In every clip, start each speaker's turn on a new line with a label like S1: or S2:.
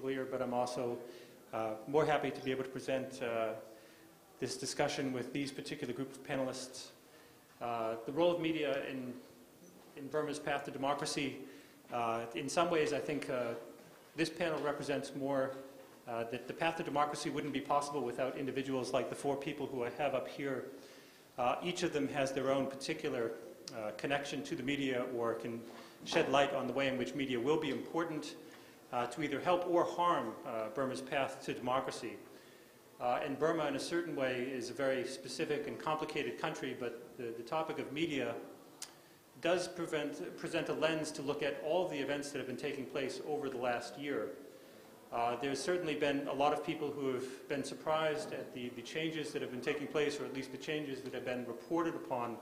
S1: but I'm also uh, more happy to be able to present uh, this discussion with these particular group of panelists. Uh, the role of media in, in Burma's path to democracy, uh, in some ways, I think uh, this panel represents more uh, that the path to democracy wouldn't be possible without individuals like the four people who I have up here. each of them has their own particular connection to the media or can shed light on the way in which media will be important to either help or harm uh, Burma's path to democracy. Uh, and Burma, in a certain way, is a very specific and complicated country, but the, the topic of media does prevent, present a lens to look at all the events that have been taking place over the last year. Uh, there's certainly been a lot of people who have been surprised at the, the changes that have been taking place, or at least the changes that have been reported upon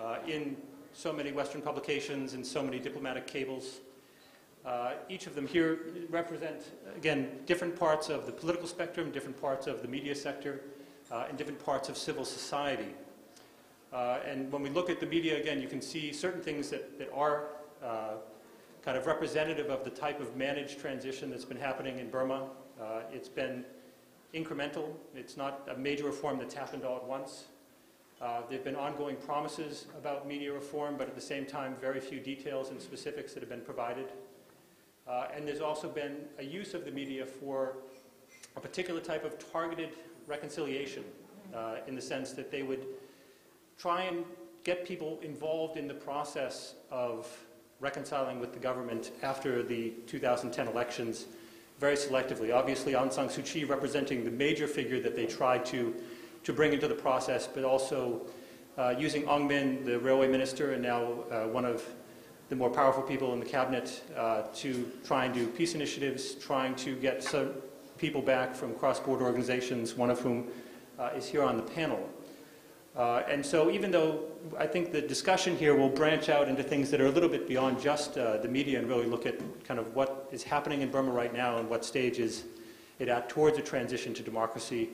S1: uh, in so many Western publications and so many diplomatic cables. Uh, each of them here represent, again, different parts of the political spectrum, different parts of the media sector, uh, and different parts of civil society. Uh, and when we look at the media, again, you can see certain things that, that are uh, kind of representative of the type of managed transition that's been happening in Burma. Uh, it's been incremental. It's not a major reform that's happened all at once. Uh, there have been ongoing promises about media reform, but at the same time, very few details and specifics that have been provided. Uh, and there's also been a use of the media for a particular type of targeted reconciliation uh, in the sense that they would try and get people involved in the process of reconciling with the government after the 2010 elections very selectively. Obviously, Aung San Suu Kyi representing the major figure that they tried to, to bring into the process, but also uh, using Aung Min, the railway minister, and now uh, one of the more powerful people in the cabinet uh, to try and do peace initiatives, trying to get some people back from cross-border organizations, one of whom uh, is here on the panel. Uh, and so even though I think the discussion here will branch out into things that are a little bit beyond just uh, the media and really look at kind of what is happening in Burma right now and what stage is it at towards a transition to democracy,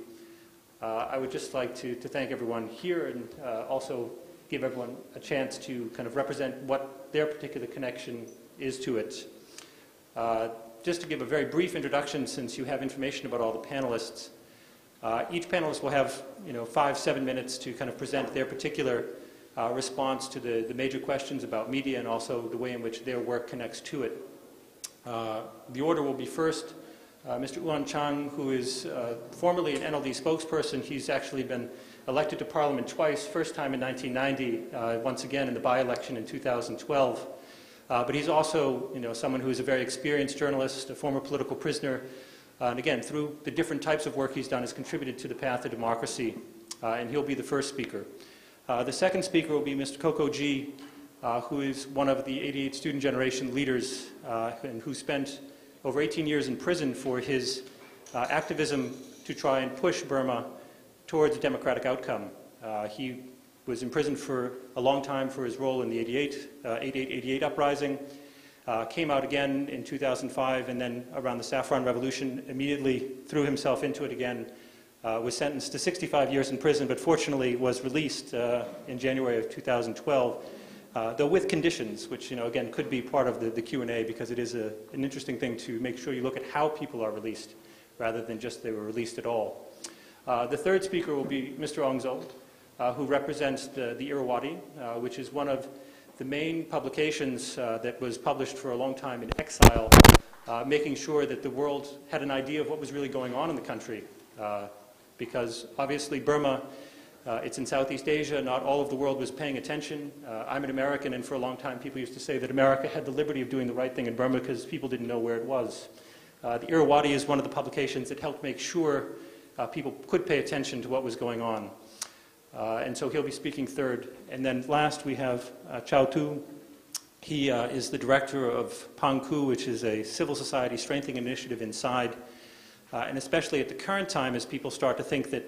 S1: uh, I would just like to, to thank everyone here and uh, also give everyone a chance to kind of represent what their particular connection is to it. Uh, just to give a very brief introduction, since you have information about all the panelists, uh, each panelist will have you know, five, seven minutes to kind of present their particular uh, response to the, the major questions about media and also the way in which their work connects to it. Uh, the order will be first uh, Mr. Ohn Kyaing, who is uh, formerly an NLD spokesperson. He's actually been elected to Parliament twice, first time in 1990, uh, once again in the by-election in 2012. Uh, but he's also you know, someone who's a very experienced journalist, a former political prisoner, uh, and again, through the different types of work he's done, has contributed to the path of democracy, uh, and he'll be the first speaker. Uh, the second speaker will be Mr. Ko Gyi, uh, who is one of the 88 student generation leaders and who spent over 18 years in prison for his activism to try and push Burma towards a democratic outcome. Uh, he was imprisoned for a long time for his role in the 88, uh, 8888 uprising, uh, came out again in 2005, and then around the Saffron Revolution immediately threw himself into it again. Uh, was sentenced to 65 years in prison, but fortunately was released uh, in January of 2012. Uh, though with conditions, which you know again could be part of the, the Q&A because it is a, an interesting thing to make sure you look at how people are released rather than just they were released at all. Uh, the third speaker will be Mr. Zaw, uh, who represents the, the Irrawaddy, uh, which is one of the main publications uh, that was published for a long time in exile, uh, making sure that the world had an idea of what was really going on in the country. because obviously Burma, it's in Southeast Asia, not all of the world was paying attention. I'm an American, and for a long time people used to say that America had the liberty of doing the right thing in Burma because people didn't know where it was. the Irrawaddy is one of the publications that helped make sure uh, people could pay attention to what was going on. Uh, and so he'll be speaking third. And then last we have uh, Kyaw Thu. He uh, is the director of Paung Ku, which is a civil society strengthening initiative inside. Uh, and especially at the current time, as people start to think that,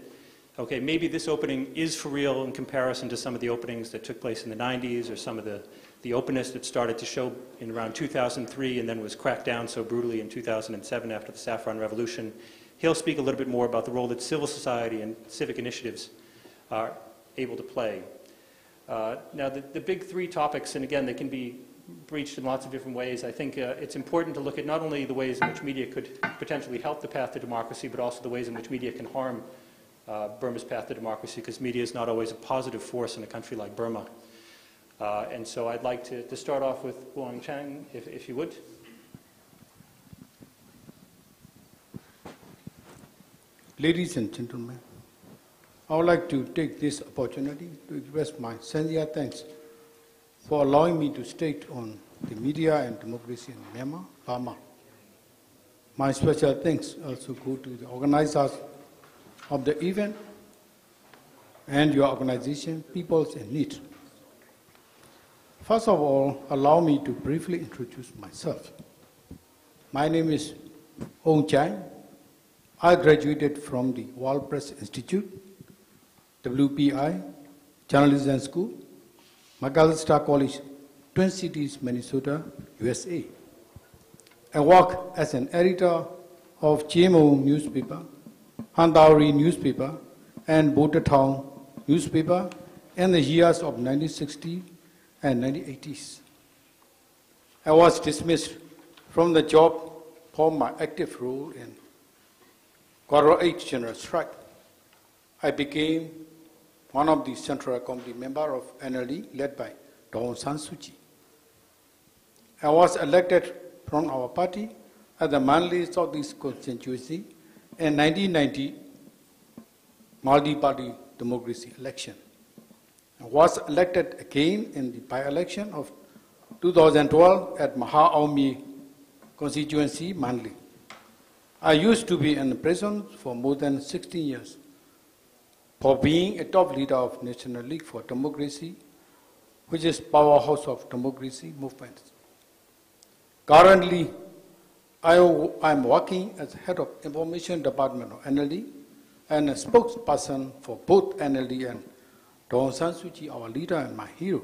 S1: okay, maybe this opening is for real in comparison to some of the openings that took place in the 90s or some of the, the openness that started to show in around 2003 and then was cracked down so brutally in 2007 after the Saffron Revolution. He'll speak a little bit more about the role that civil society and civic initiatives are able to play. Uh, now, the, the, big three topics, and again, they can be breached in lots of different ways. I think uh, it's important to look at not only the ways in which media could potentially help the path to democracy, but also the ways in which media can harm uh, Burma's path to democracy, because media is not always a positive force in a country like Burma. Uh, and so I'd like to, to start off with Ohn Kyaing, if, if you would.
S2: Ladies and gentlemen, I would like to take this opportunity to express my sincere thanks for allowing me to state on the media and democracy in Myanmar, Burma. My special thanks also go to the organizers of the event and your organization, Peoples in Need. First of all, allow me to briefly introduce myself. My name is Ohn Kyaing. I graduated from the World Press Institute, WPI, Journalism School, Macalester College, Twin Cities, Minnesota, USA. I work as an editor of GMO newspaper, Hanthawaddy newspaper, and Town newspaper in the years of 1960 and 1980s. I was dismissed from the job for my active role in Quarter 8 General Strike. I became one of the Central Committee member of NLD led by Daw Aung San Suu Kyi. I was elected from our party at the Mandalay Southeast constituency in 1990 multi-party democracy election. I was elected again in the by-election of 2012 at Maha constituency, Mandalay. I used to be in prison for more than 16 years for being a top leader of National League for Democracy, which is powerhouse of democracy movements. Currently, I am working as head of information department of NLD and a spokesperson for both NLD and Daw Aung San Suu Kyi, our leader and my hero.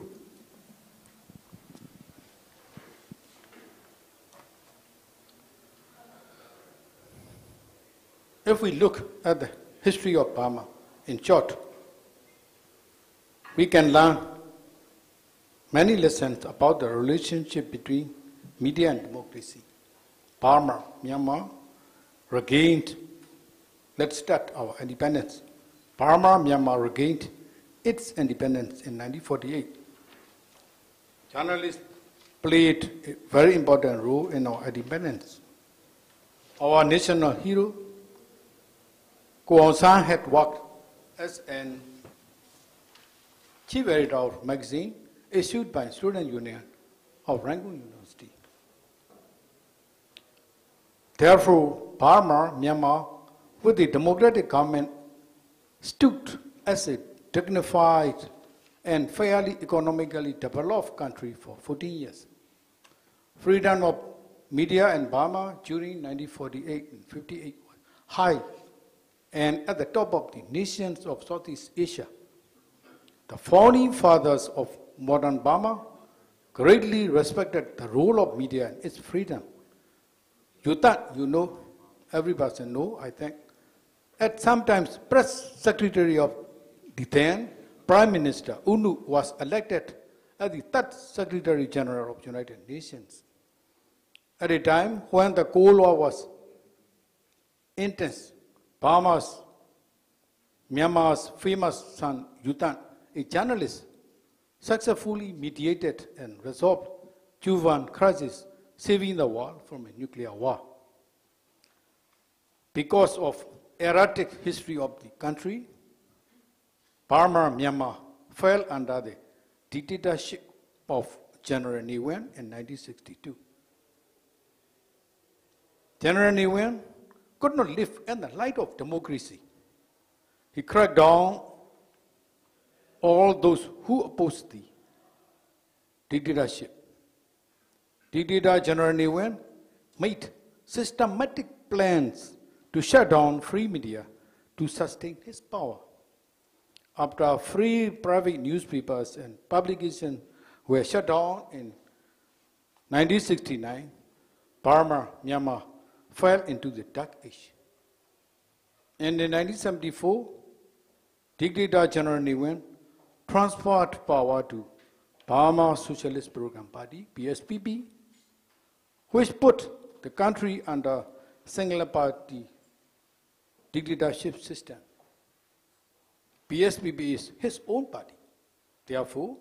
S2: If we look at the history of Burma, in short, we can learn many lessons about the relationship between media and democracy. Burma, Myanmar regained, let's start our independence. Burma, Myanmar regained its independence in 1948. Journalists played a very important role in our independence. Our national hero, Ko San had worked as an chief editor of magazine issued by Student Union of Rangoon University. Therefore, Burma, Myanmar, with the democratic government, stood as a dignified and fairly economically developed country for 14 years. Freedom of media in Burma during 1948 and 58 was high and at the top of the nations of Southeast Asia. The founding fathers of modern Burma greatly respected the role of media and its freedom. U Thant, you know, every person know, I think, at sometimes press secretary of the then Prime Minister U Nu was elected as the third Secretary General of United Nations. At a time when the Cold War was intense, Burma's, Myanmar's famous son U Thant, a journalist, successfully mediated and resolved Cuban crisis, saving the world from a nuclear war. Because of erratic history of the country, Burma, Myanmar fell under the dictatorship of General Ne Win in 1962. General Ne Win could not live in the light of democracy. He cracked down all those who opposed the dictatorship. Dictator General Ne Win made systematic plans to shut down free media to sustain his power. After free private newspapers and publications were shut down in 1969, Burma, Myanmar fell into the dark age. And in 1974, Dictator General Ne Win transferred power to Burma Socialist Program Party, BSPP, which put the country under single party dictatorship system. BSPP is his own party. Therefore,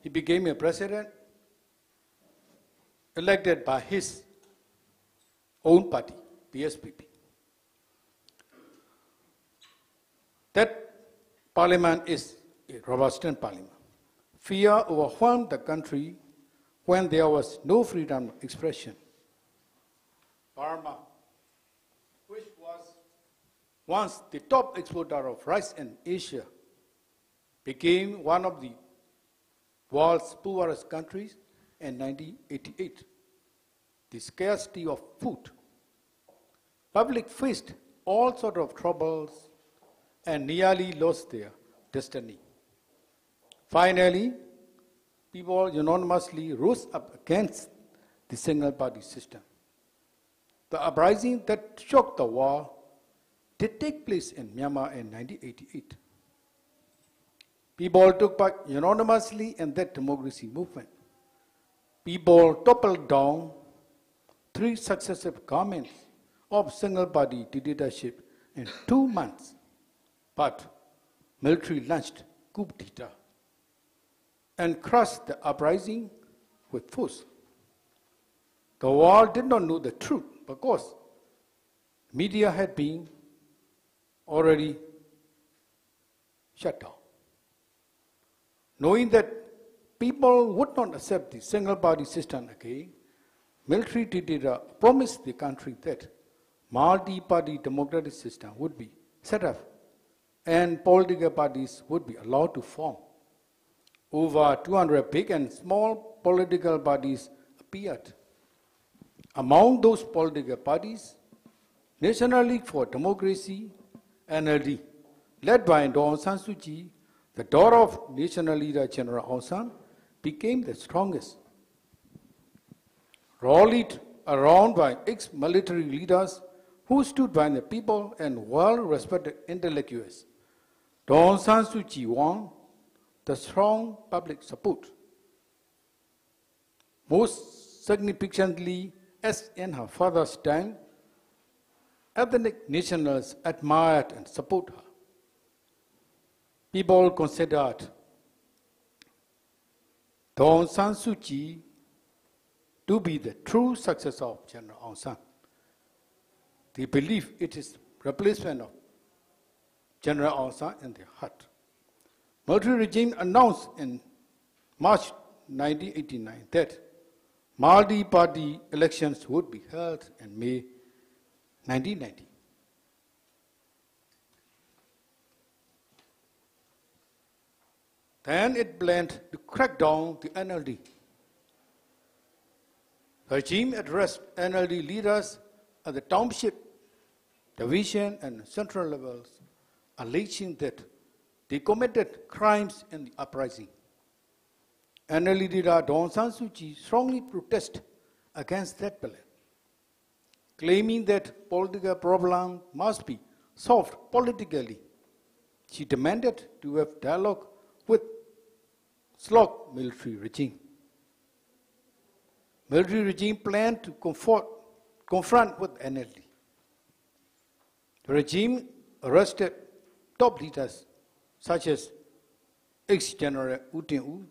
S2: he became a president elected by his own party, BSPP. That parliament is a Robustian parliament. Fear overwhelmed the country when there was no freedom of expression. Burma, which was once the top exporter of rice in Asia, became one of the world's poorest countries in 1988. The scarcity of food. Public faced all sort of troubles and nearly lost their destiny. Finally, people unanimously rose up against the single party system. The uprising that shocked the world did take place in Myanmar in 1988. People took part unanimously in that democracy movement. People toppled down three successive governments of single party dictatorship in two months. But military launched coup d'etat and crushed the uprising with force. The world did not know the truth because media had been already shut down. Knowing that people would not accept the single party system again, military dictator uh, promised the country that multi-party democratic system would be set up and political parties would be allowed to form. Over 200 big and small political parties appeared. Among those political parties, National League for Democracy, NLD, led by Daw San Suu Kyi, the daughter of national leader General Aung San, became the strongest. Rallied around by ex-military leaders who stood by the people and well-respected intellectuals, Daw San Suu Kyi won the strong public support. Most significantly, as in her father's time, ethnic nationals admired and supported her. People considered Daw San Suu Kyi to be the true successor of General Aung San. They believe it is replacement of General Aung San in their heart. Military regime announced in March 1989 that multi-party elections would be held in May 1990. Then it planned to crack down the NLD. The regime addressed NLD leaders at the township, division, and central levels, alleging that they committed crimes in the uprising. NLD leader Daw San Suu Kyi strongly protested against that plan, claiming that political problem must be solved politically. She demanded to have dialogue with SLORC military regime. Military regime planned to comfort, confront with NLD. The regime arrested top leaders such as ex-general U Tin Oo,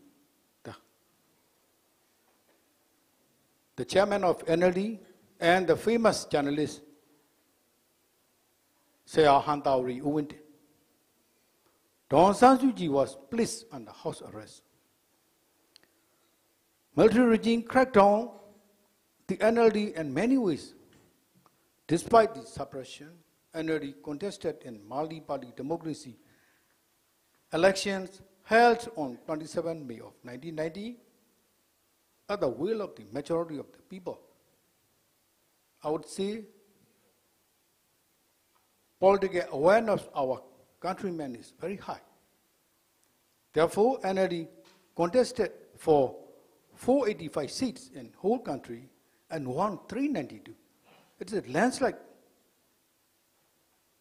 S2: the, chairman of NLD, and the famous journalist Sayar Hanthawaddy Uwintin. Daw San Suu Kyi was placed under house arrest. Military regime cracked down the NLD in many ways. Despite the suppression, NLD contested in multi-party democracy elections held on 27 May of 1990 at the will of the majority of the people. I would say political awareness of our countrymen is very high. Therefore, NLD contested for 485 seats in whole country and won 392. It's a landslide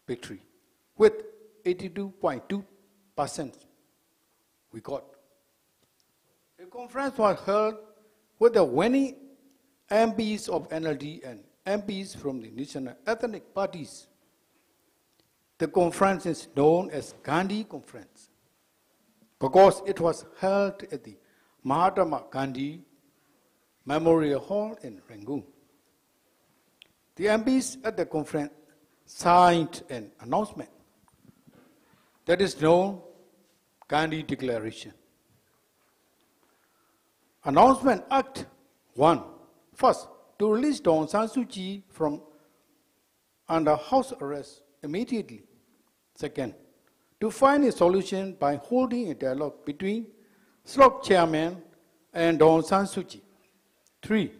S2: victory with 82.2 percent we got. The conference was held with the winning MPs of NLD and MPs from the national ethnic parties. The conference is known as Gandhi Conference because it was held at the Mahatma Gandhi Memorial Hall in Rangoon. The MPs at the conference signed an announcement that is known Gandhi Declaration. Announcement Act 1. First, to release Daw Aung San Suu Kyi from under house arrest immediately. Second, to find a solution by holding a dialogue between SLORC chairman and Daw Aung San Suu Kyi. Three,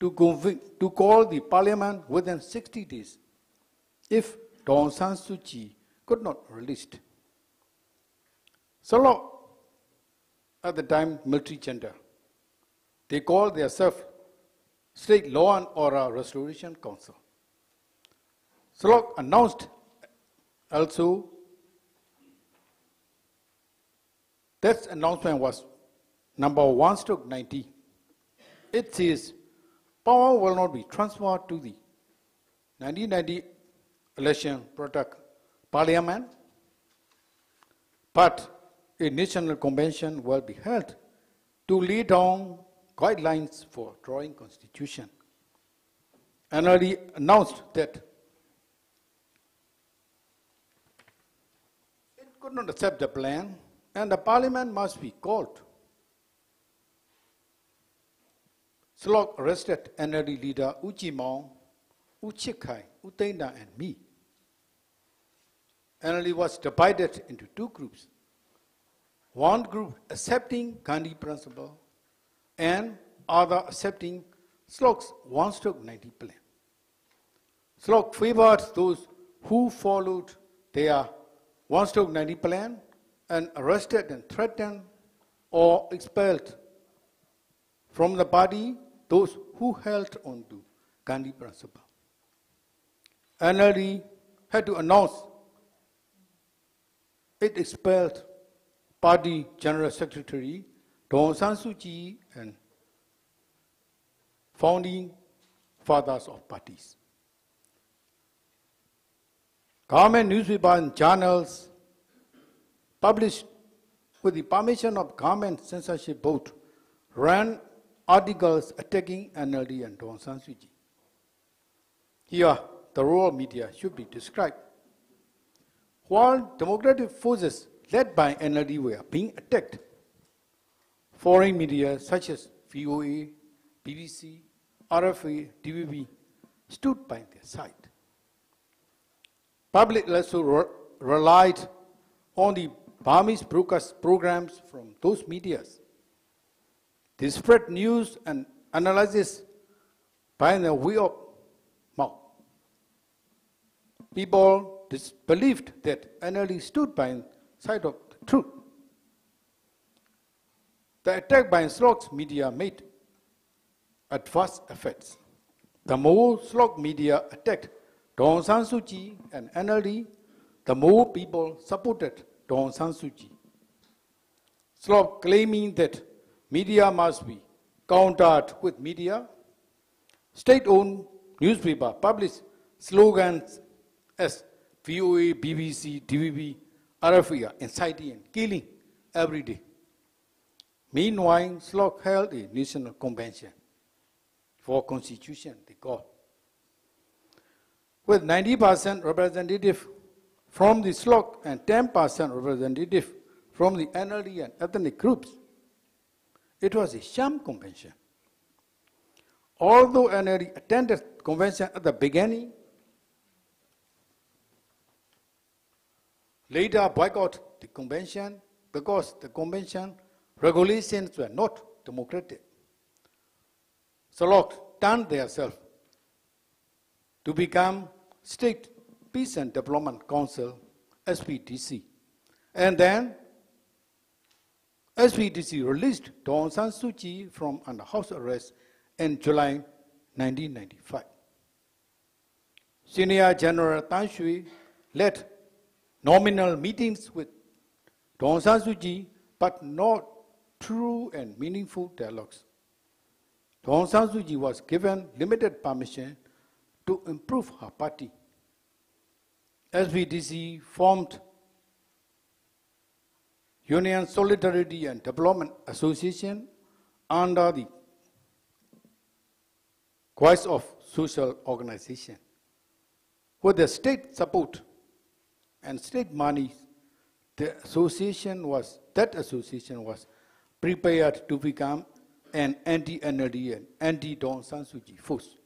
S2: to, to call the parliament within 60 days if Daw Aung San Suu Kyi could not released. SLORC at the time military junta. They called themselves State Law and Order Restoration Council. SLORC announced also that announcement was number one stroke 90. It says power will not be transferred to the 1990 election product parliament, but a national convention will be held to lay down guidelines for drawing constitution. And NLD announced that it could not accept the plan and the parliament must be called. SLORC arrested NLD leader U Kyi Maung, U Chit Khaing, Utaina and me. NLD was divided into two groups. One group accepting Gandhi principle and other accepting SLORC's one stroke 90 plan. SLORC favored those who followed their one stroke 90 plan and arrested and threatened or expelled from the party those who held on to Gandhi principle. NLD had to announce it expelled party general secretary Daw Aung San Suu Kyi and founding fathers of parties. Government newspapers and journals published with the permission of government censorship board ran articles attacking NLD and Daw Aung San Suu Kyi. Here, the role of media should be described. While democratic forces led by NLD were being attacked, foreign media such as VOA, BBC, RFA, DVB stood by their side. Public also re- relied on the Burmese programs from those medias. They spread news and analysis by the way of mouth. People disbelieved that NLD stood by the side of the truth. The attack by SLORC's media made adverse effects. The more SLORC media attacked Daw Aung San Suu Kyi and NLD, the more people supported Daw Aung San Suu Kyi. Claiming that media must be countered with media, state-owned newspaper published slogans as VOA, BBC, DVB, RFA are inciting and killing every day. Meanwhile, SLORC held a national convention for constitution, they call. With 90% representative from the SLORC and 10% representative from the NLD and ethnic groups. It was a sham convention. Although NLD attended convention at the beginning, later boycott the convention because the convention regulations were not democratic. SLORC turned themselves to become State Peace and Development Council, SPDC. And then SPDC released Daw Aung San Suu Kyi from under house arrest in July 1995. Senior General Than Shwe led nominal meetings with Daw Aung San Suu Kyi, but not true and meaningful dialogues. Aung San Suu Kyi was given limited permission to improve her party. SPDC formed Union Solidarity and Development Association under the guise of social organization. With the state support and state money, the association was, that association was prepared to become an anti-NLD and anti-Daw Aung San Suu Kyi force.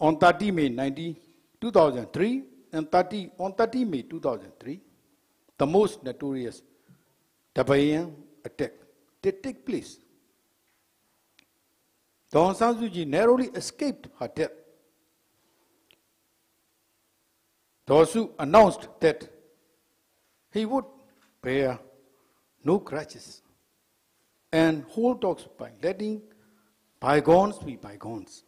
S2: On 30 May 19, 2003 and 30, on 30 May 2003, the most notorious Depayin attack did take place. Aung San Suu Kyi narrowly escaped her death. Daw Suu announced that he would bear no grudges and hold talks by letting bygones be bygones.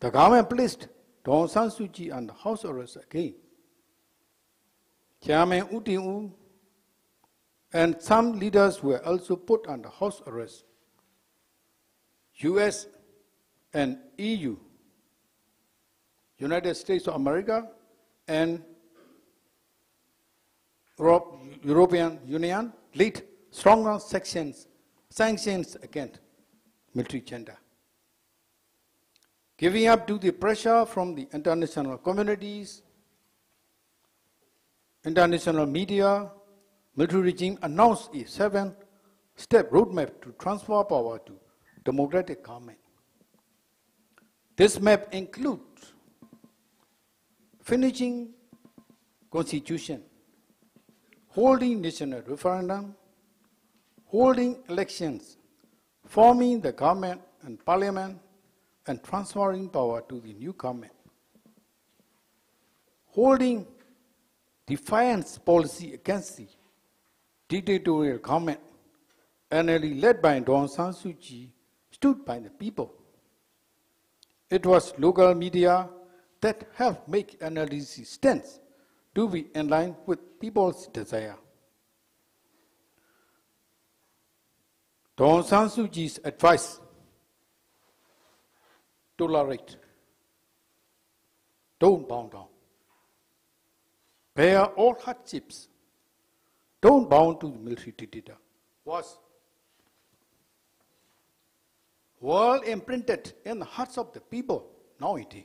S2: The government placed Aung San Suu Kyi house arrest again. Chairman U Tin Oo and some leaders were also put under house arrest. US and EU, United States of America and Europe- European Union lead stronger sanctions, sanctions against military junta. Giving up to the pressure from the international communities, international media, military regime announced a seven-step roadmap to transfer power to democratic government. This map includes finishing constitution, holding national referendum, holding elections, forming the government and parliament, and transferring power to the new government. Holding defiance policy against the dictatorial government, NLD led by Aung San Suu Kyi stood by the people. It was local media that helped make NLD's stance to be in line with people's desire. Aung San Suu Kyi's advice tolerate, don't bow down, bear all hardships, don't bow to the military dictator, was well imprinted in the hearts of the people. Now it is.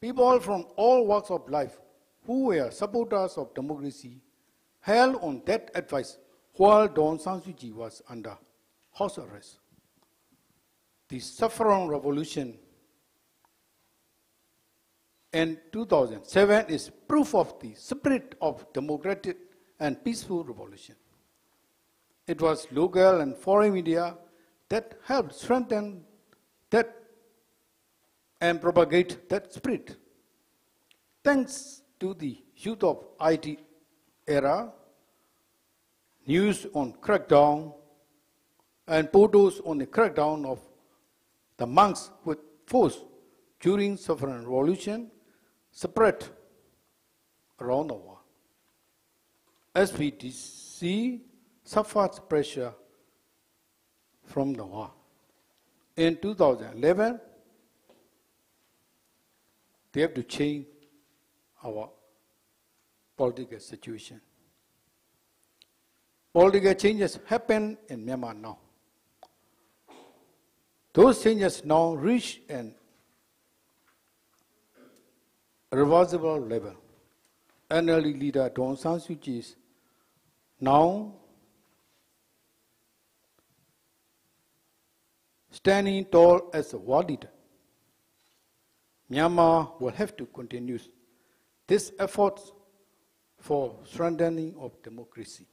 S2: People from all walks of life who were supporters of democracy held on that advice while Daw Aung San Suu Kyi was under house arrest. The Saffron Revolution in 2007 is proof of the spirit of democratic and peaceful revolution. It was local and foreign media that helped strengthen that and propagate that spirit. Thanks to the youth of IT era, news on crackdown and photos on the crackdown of the monks with force during Saffron Revolution spread around the world. SPDC suffered pressure from the war. In 2011, they have to change our political situation. Political changes happen in Myanmar now. Those changes now reach an irreversible level. NLD leader Aung San Suu Kyi is now standing tall as a world leader. Myanmar will have to continue this effort for strengthening of democracy.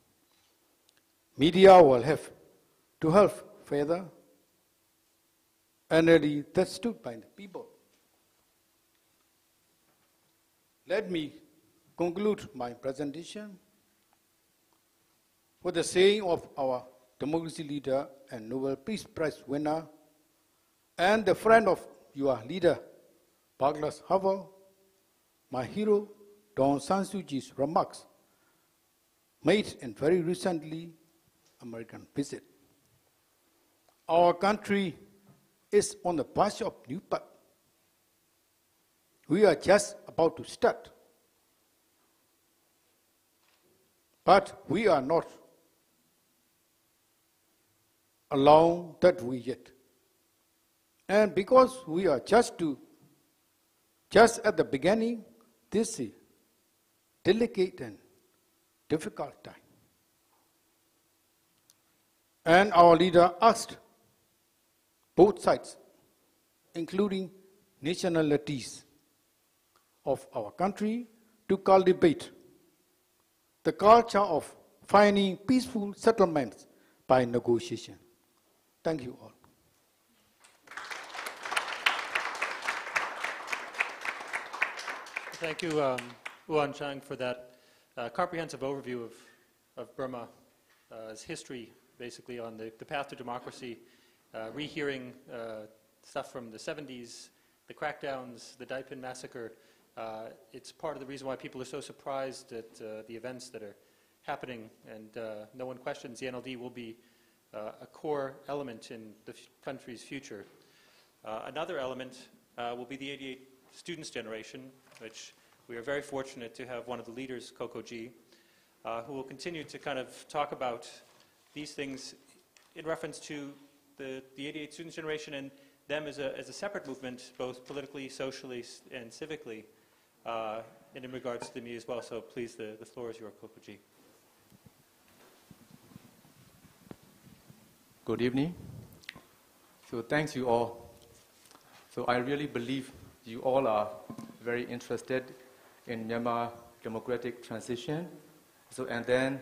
S2: Media will have to help further NLD that stood by the people. Let me conclude my presentation with the saying of our democracy leader and Nobel Peace Prize winner and the friend of your leader, Václav Havel, my hero, Daw Aung San Suu Kyi's remarks. made in very recently American visit. Our country is on the verge of new path. We are just about to start. But we are not along that way yet. And because we are just to just at the beginning, this is delicate and difficult time. And our leader asked both sides, including nationalities of our country, to cultivate the culture of finding peaceful settlements by negotiation. Thank you all.
S1: Thank you, um, Kyaing, for that uh, comprehensive overview of, of Burma's uh, history, basically on the, the path to democracy, uh, rehearing uh, stuff from the 70s, the crackdowns, the Depayin massacre. Uh, it's part of the reason why people are so surprised at uh, the events that are happening, and no one questions the NLD will be a core element in the country's future. another element will be the 88 students generation, which we are very fortunate to have one of the leaders, Ko Ko Gyi, uh, who will continue to kind of talk about these things in reference to the, the 88 students generation and them as a, as a separate movement, both politically, socially, and civically, uh, and in regards to me as well. So please, the, the floor is yours, Gyi.
S3: Good evening. So thanks you all. So I really believe you all are very interested in Myanmar democratic transition. So, and then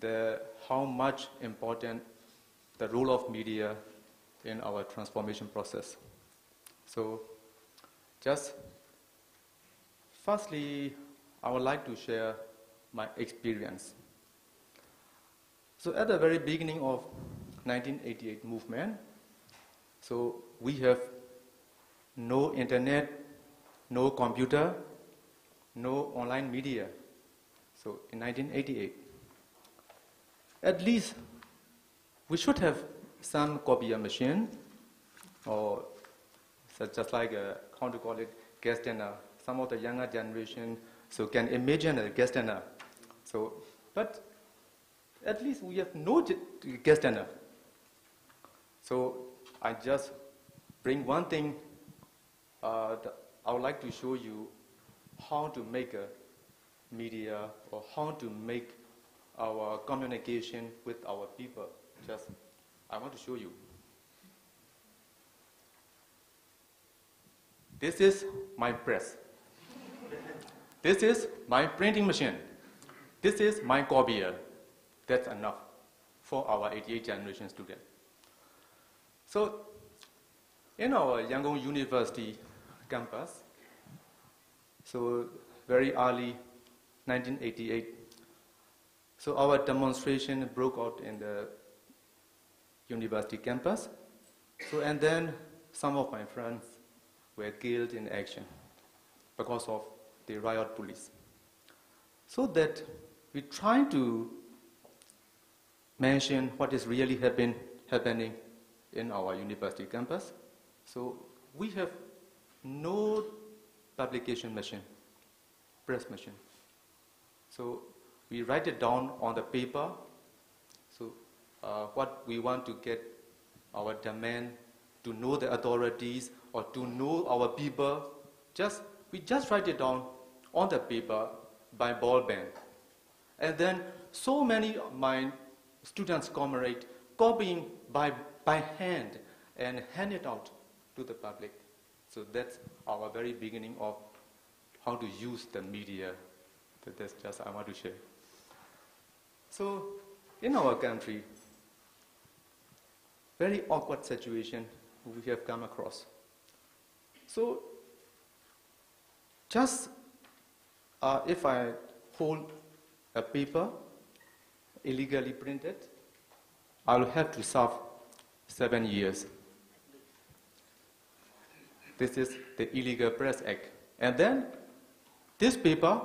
S3: the, how much important the role of media in our transformation process. So, just firstly, I would like to share my experience. So, at the very beginning of 1988 movement, so we have no internet, no computer, no online media. So in 1988, at least we should have some copier machine or such just like a, how to call it, gas. Some of the younger generation so can imagine a gas. So, but at least we have no gas. So I just bring one thing uh, I would like to show you how to make a media or how to make our communication with our people. Just, I want to show you. This is my press. this is my printing machine. This is my copier. That's enough for our 88 generation student. So, in our Yangon University campus. So very early, 1988. So our demonstration broke out in the university campus. So and then some of my friends were killed in action because of the riot police. So that we try to mention what is really happen, happening in our university campus. So we have no publication machine, press machine. So we write it down on the paper. Uh, what we want to get our demand to know the authorities or to know our people, just we just write it down on the paper by ball pen. And then so many of my students comrade copying by, by hand and hand it out to the public. So that's our very beginning of how to use the media. That's just I want to share. So in our country, very awkward situation we have come across. So just uh, if I hold a paper illegally printed, I'll have to serve seven years. This is the Illegal Press Act. And then this paper,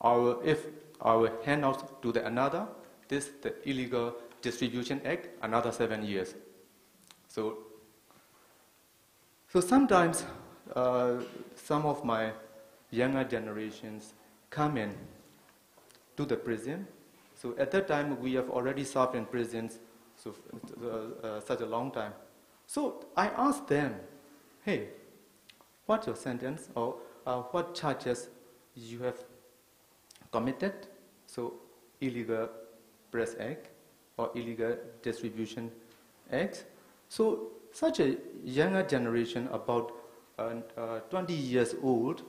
S3: or if I will hand out to the another. This the illegal distribution act, another seven years. So, so sometimes uh, some of my younger generations come in to the prison. So at that time, we have already served in prisons so uh, uh, such a long time. So I asked them, hey, what's your sentence or uh, what charges you have committed? So illegal press act or illegal distribution act. So such a younger generation, about uh, uh, 20 years old,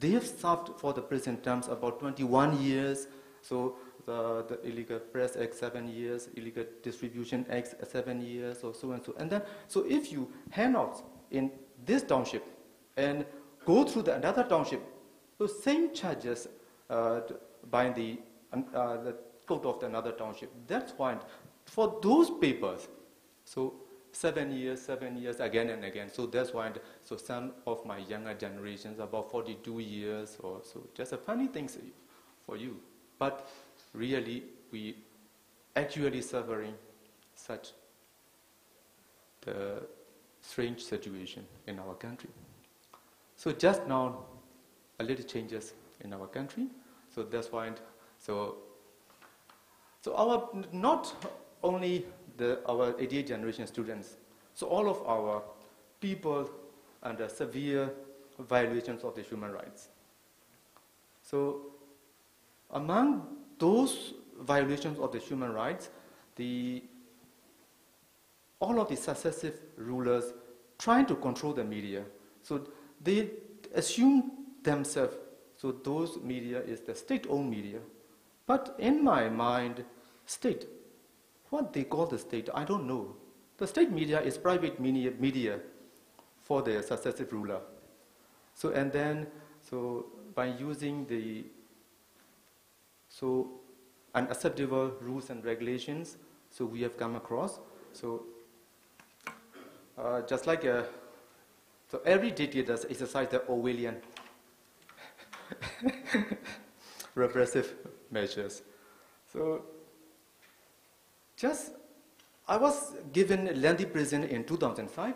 S3: they've served for the prison terms about 21 years. So the, the illegal press act seven years, illegal distribution act seven years, or so and so. And then, so if you hand out in this township and go through the another township, the same charges uh, by the, uh, the code of the another township. That's why for those papers, so seven years, seven years, again and again. So that's why, so some of my younger generations, about 42 years or so, just a funny thing for you. But really, we actually suffering such the strange situation in our country. So just now, a little changes in our country. So that's why, so, so our, not only the, our 88 generation students. So all of our people under severe violations of the human rights. So among those violations of the human rights, the, all of the successive rulers trying to control the media. So they assume themselves, so those media is the state-owned media. But in my mind, state what they call the state, I don't know. The state media is private media, media for the successive ruler. So, and then, so by using the, so unacceptable rules and regulations, so we have come across. So, uh, just like a, so every dictator does exercise the Orwellian repressive measures. So just, I was given a lengthy prison in 2005,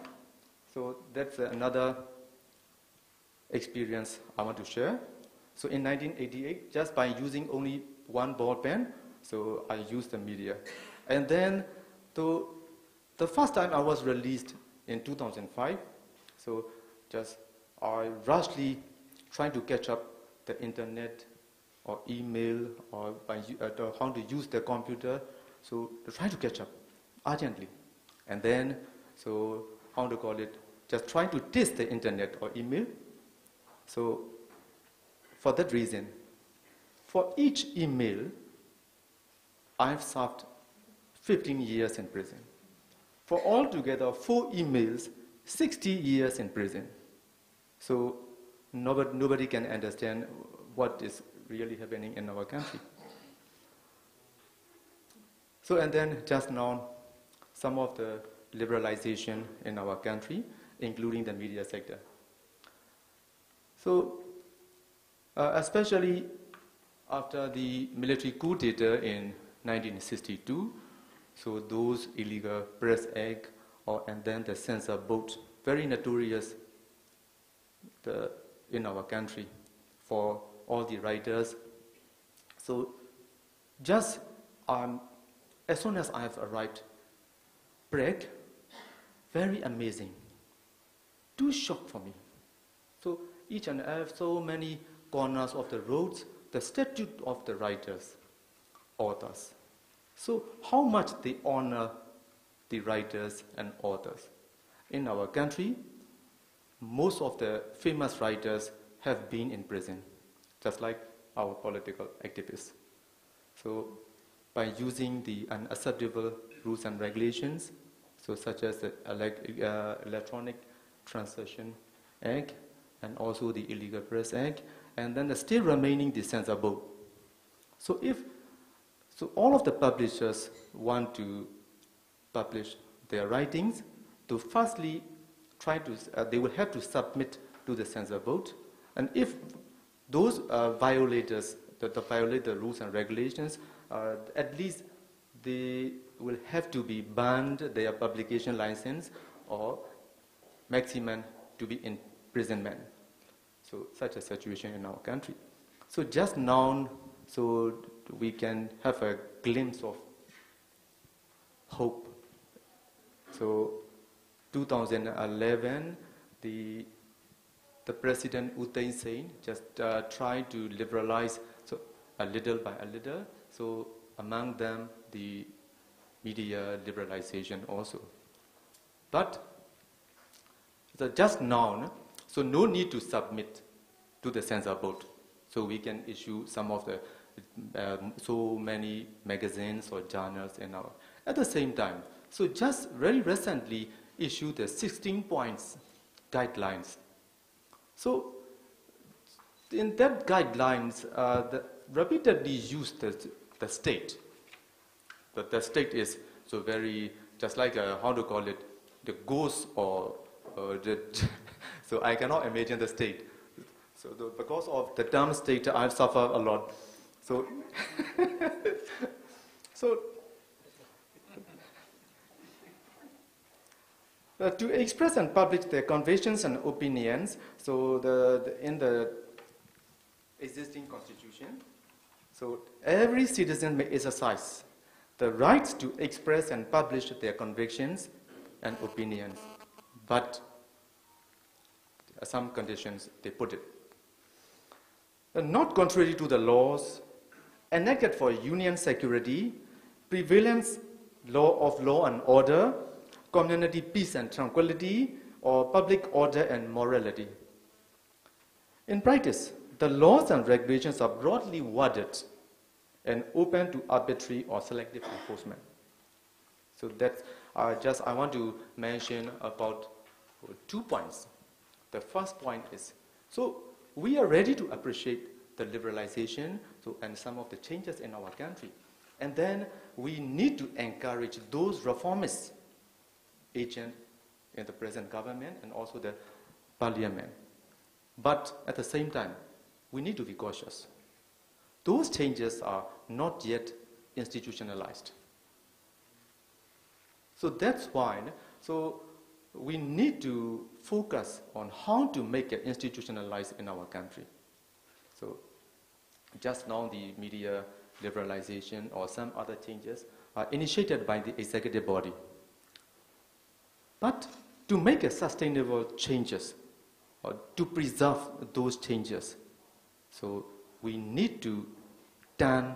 S3: so that's another experience I want to share. So in 1988, just by using only one ball pen, so I used the media. And then to, the first time I was released in 2005, so just I rushly trying to catch up the internet or email or by uh, how to use the computer so try to catch up urgently. And then, so how to call it, just trying to test the internet or email. So for that reason, for each email, I've served 15 years in prison. For altogether four emails, 60 years in prison. So nobody, nobody can understand what is really happening in our country. So, and then just now, some of the liberalization in our country, including the media sector. So, uh, especially after the military coup d'etat in 1962, so those illegal press act, or and then the censor board, very notorious the, in our country for all the writers. So, just um, as soon as I have arrived, break, very amazing. Too shock for me. So each and every so many corners of the roads, the statute of the writers, authors. So how much they honor the writers and authors. In our country, most of the famous writers have been in prison, just like our political activists. So by using the unacceptable rules and regulations, so such as the uh, Electronic Transaction Act and also the Illegal Press Act, and then the still remaining the censor board. So if so, all of the publishers want to publish their writings. To firstly try to, uh, they will have to submit to the censor board, and if those uh, violators that violate the rules and regulations, uh, at least they will have to be banned their publication license or maximum to be imprisonment. So such a situation in our country. So just now, so we can have a glimpse of hope. So 2011, the the President U Thein Sein just uh, tried to liberalize so a little by a little. So among them, the media liberalization also. But the just now, so no need to submit to the censor board. So we can issue some of the um, so many magazines or journals in our. At the same time, so just very recently issued the 16 points guidelines. So in that guidelines, uh, the repeatedly used the, the state. The, the state is so very just like a, how to call it the ghost or, or the, so I cannot imagine the state. So the, because of the term state, I've suffered a lot. So, so uh, to express and publish their convictions and opinions, so the, the, in the existing constitution, so every citizen may exercise the right to express and publish their convictions and opinions, but some conditions they put it. Not contrary to the laws enacted for union security, prevalence law of law and order, community peace and tranquility, or public order and morality. In practice, the laws and regulations are broadly worded and open to arbitrary or selective enforcement. So that's uh, just I want to mention about two points. The first point is so we are ready to appreciate the liberalization so, and some of the changes in our country. And then we need to encourage those reformist agents in the present government and also the parliament. But at the same time, we need to be cautious. Those changes are not yet institutionalized. So that's why so we need to focus on how to make it institutionalized in our country. So just now the media liberalization or some other changes are initiated by the executive body. But to make a sustainable changes or to preserve those changes, so we need to turn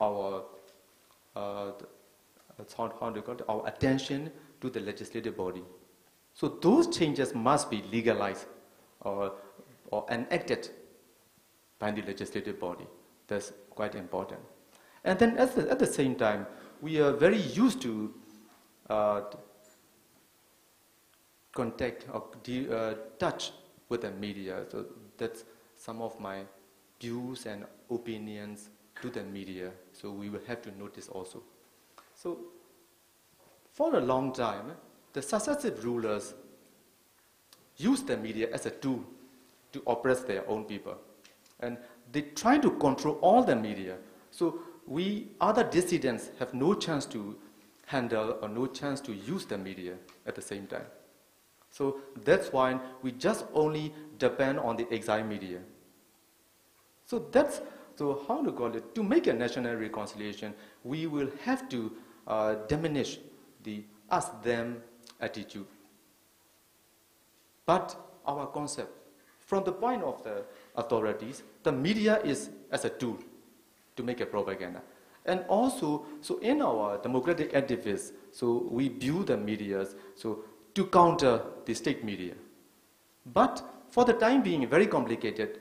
S3: our uh, our attention to the legislative body. So those changes must be legalized or, or enacted by the legislative body. That's quite important. And then at the, at the same time, we are very used to uh, contact or de- uh, touch with the media. So that's some of my views and opinions to the media. So we will have to notice also. So for a long time, the successive rulers used the media as a tool to oppress their own people. And they try to control all the media. So we, other dissidents, have no chance to handle or no chance to use the media at the same time. So that's why we just only depend on the exile media. So that's so how to call it? To make a national reconciliation, we will have to uh, diminish the us them attitude. But our concept, from the point of the authorities, the media is as a tool to make a propaganda. And also, so in our democratic edifice, so we view the media so to counter the state media. But for the time being, very complicated,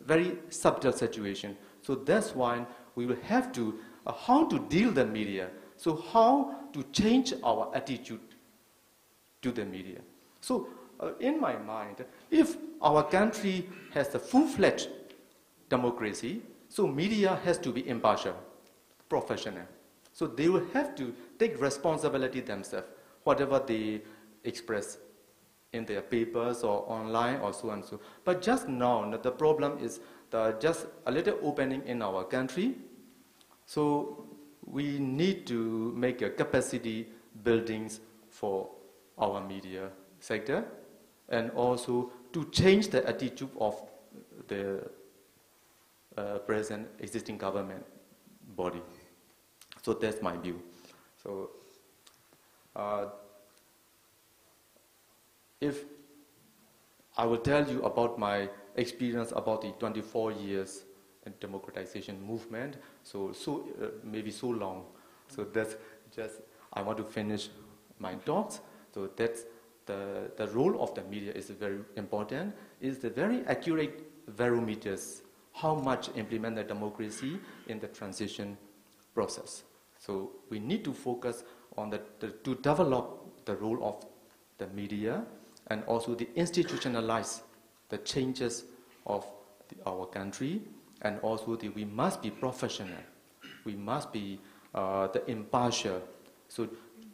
S3: very subtle situation. So that's why we will have to, uh, how to deal the media so how to change our attitude to the media? So uh, in my mind, if our country has a full-fledged democracy, so media has to be impartial, professional. So they will have to take responsibility themselves, whatever they express in their papers or online or so and so. But just now, the problem is the just a little opening in our country. So we need to make a capacity buildings for our media sector and also to change the attitude of the uh, present existing government body. So that's my view. So uh, if I will tell you about my experience about the 24 years democratization movement, so, so uh, maybe so long. So that's just, I want to finish my thoughts. So that's the, the role of the media is very important, is the very accurate barometers, how much implement the democracy in the transition process. So we need to focus on the, the to develop the role of the media and also the institutionalize the changes of the, our country and also the, we must be professional. We must be uh, the impartial. So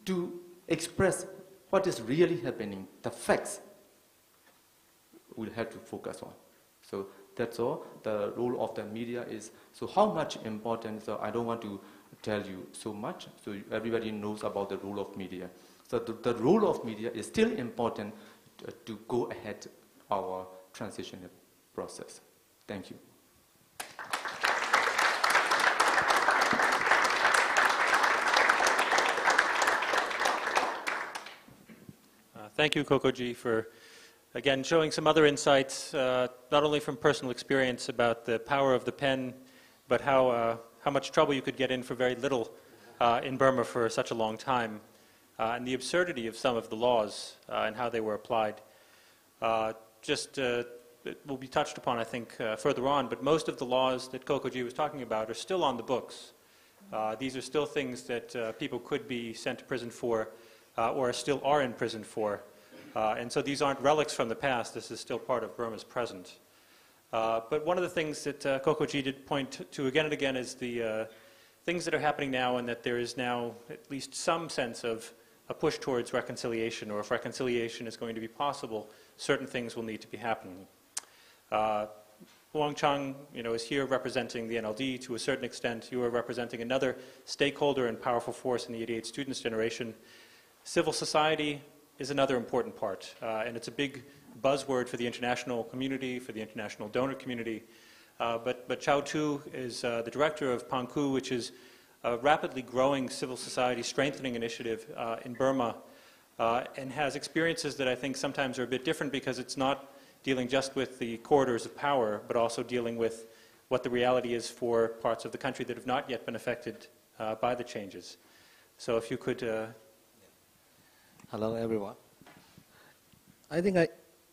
S3: to express what is really happening, the facts, we'll have to focus on. So that's all. The role of the media is, so how much important, so I don't want to tell you so much, so everybody knows about the role of media. So the, the role of media is still important to, to go ahead our transition process. Thank you.
S1: Uh, Thank you, Ko Ko Gyi, for, again, showing some other insights, uh, not only from personal experience about the power of the pen, but how, uh, how much trouble you could get in for very little uh, in Burma for such a long time, uh, and the absurdity of some of the laws uh, and how they were applied. Uh, Just, uh, it will be touched upon, I think, uh, further on, but most of the laws that Ko Ko Gyi was talking about are still on the books. These are still things that people could be sent to prison for, or still are in prison for. And so these aren't relics from the past, this is still part of Burma's present. Uh, But one of the things that uh, Ko Ko Gyi did point to again and again is the uh, things that are happening now, and that there is now at least some sense of a push towards reconciliation, or if reconciliation is going to be possible, certain things will need to be happening. Uh, U Ohn Kyaing, you know, is here representing the NLD to a certain extent. You are representing another stakeholder and powerful force in the 88 students generation. Civil society is another important part, uh, and it's a big buzzword for the international community, for the international donor community. Uh, but, but Kyaw Thu is uh, the director of Paung Ku, which is a rapidly growing civil society strengthening initiative uh, in Burma, uh, and has experiences that I think sometimes are a bit different because it's not dealing just with the corridors of power, but also dealing with what the reality is for parts of the country that have not yet been affected uh, by the changes. So if you could uh,
S4: Hello, everyone. I think I,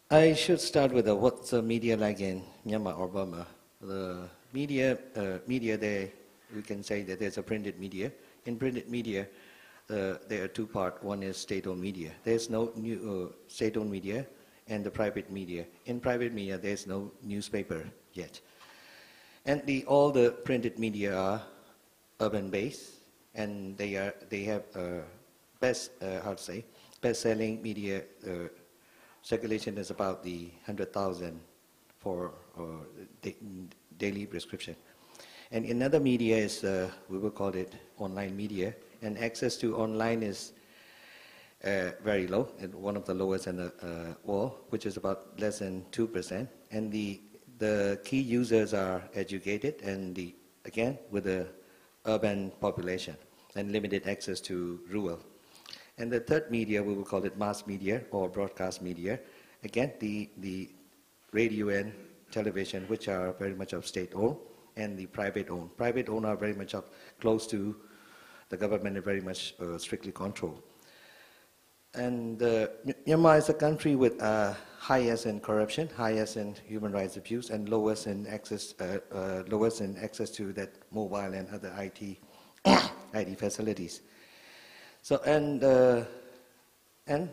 S4: I should start with what's the media like in Myanmar or Burma. The media, uh, media there, we can say that there's a printed media. In printed media, uh, there are two parts. One is state-owned media. There's no new, uh, state-owned media and the private media. In private media, there's no newspaper yet. And the, all the printed media are urban-based, and they, are, they have uh, best, uh, how to say, best-selling media uh, circulation is about the 100,000 for uh, da- daily prescription. And another media is, uh, we will call it online media, and access to online is uh, very low, and one of the lowest in the uh, world, which is about less than 2%. And the, the key users are educated, and the, again, with the urban population, and limited access to rural. And the third media, we will call it mass media or broadcast media. Again, the, the radio and television, which are very much of state-owned, and the private-owned. Private-owned are very much of close to the government and very much uh, strictly controlled. And uh, Myanmar is a country with uh, highest in corruption, highest in human rights abuse, and lowest in access, uh, uh, lowest in access to that mobile and other IT, IT facilities. So and uh, and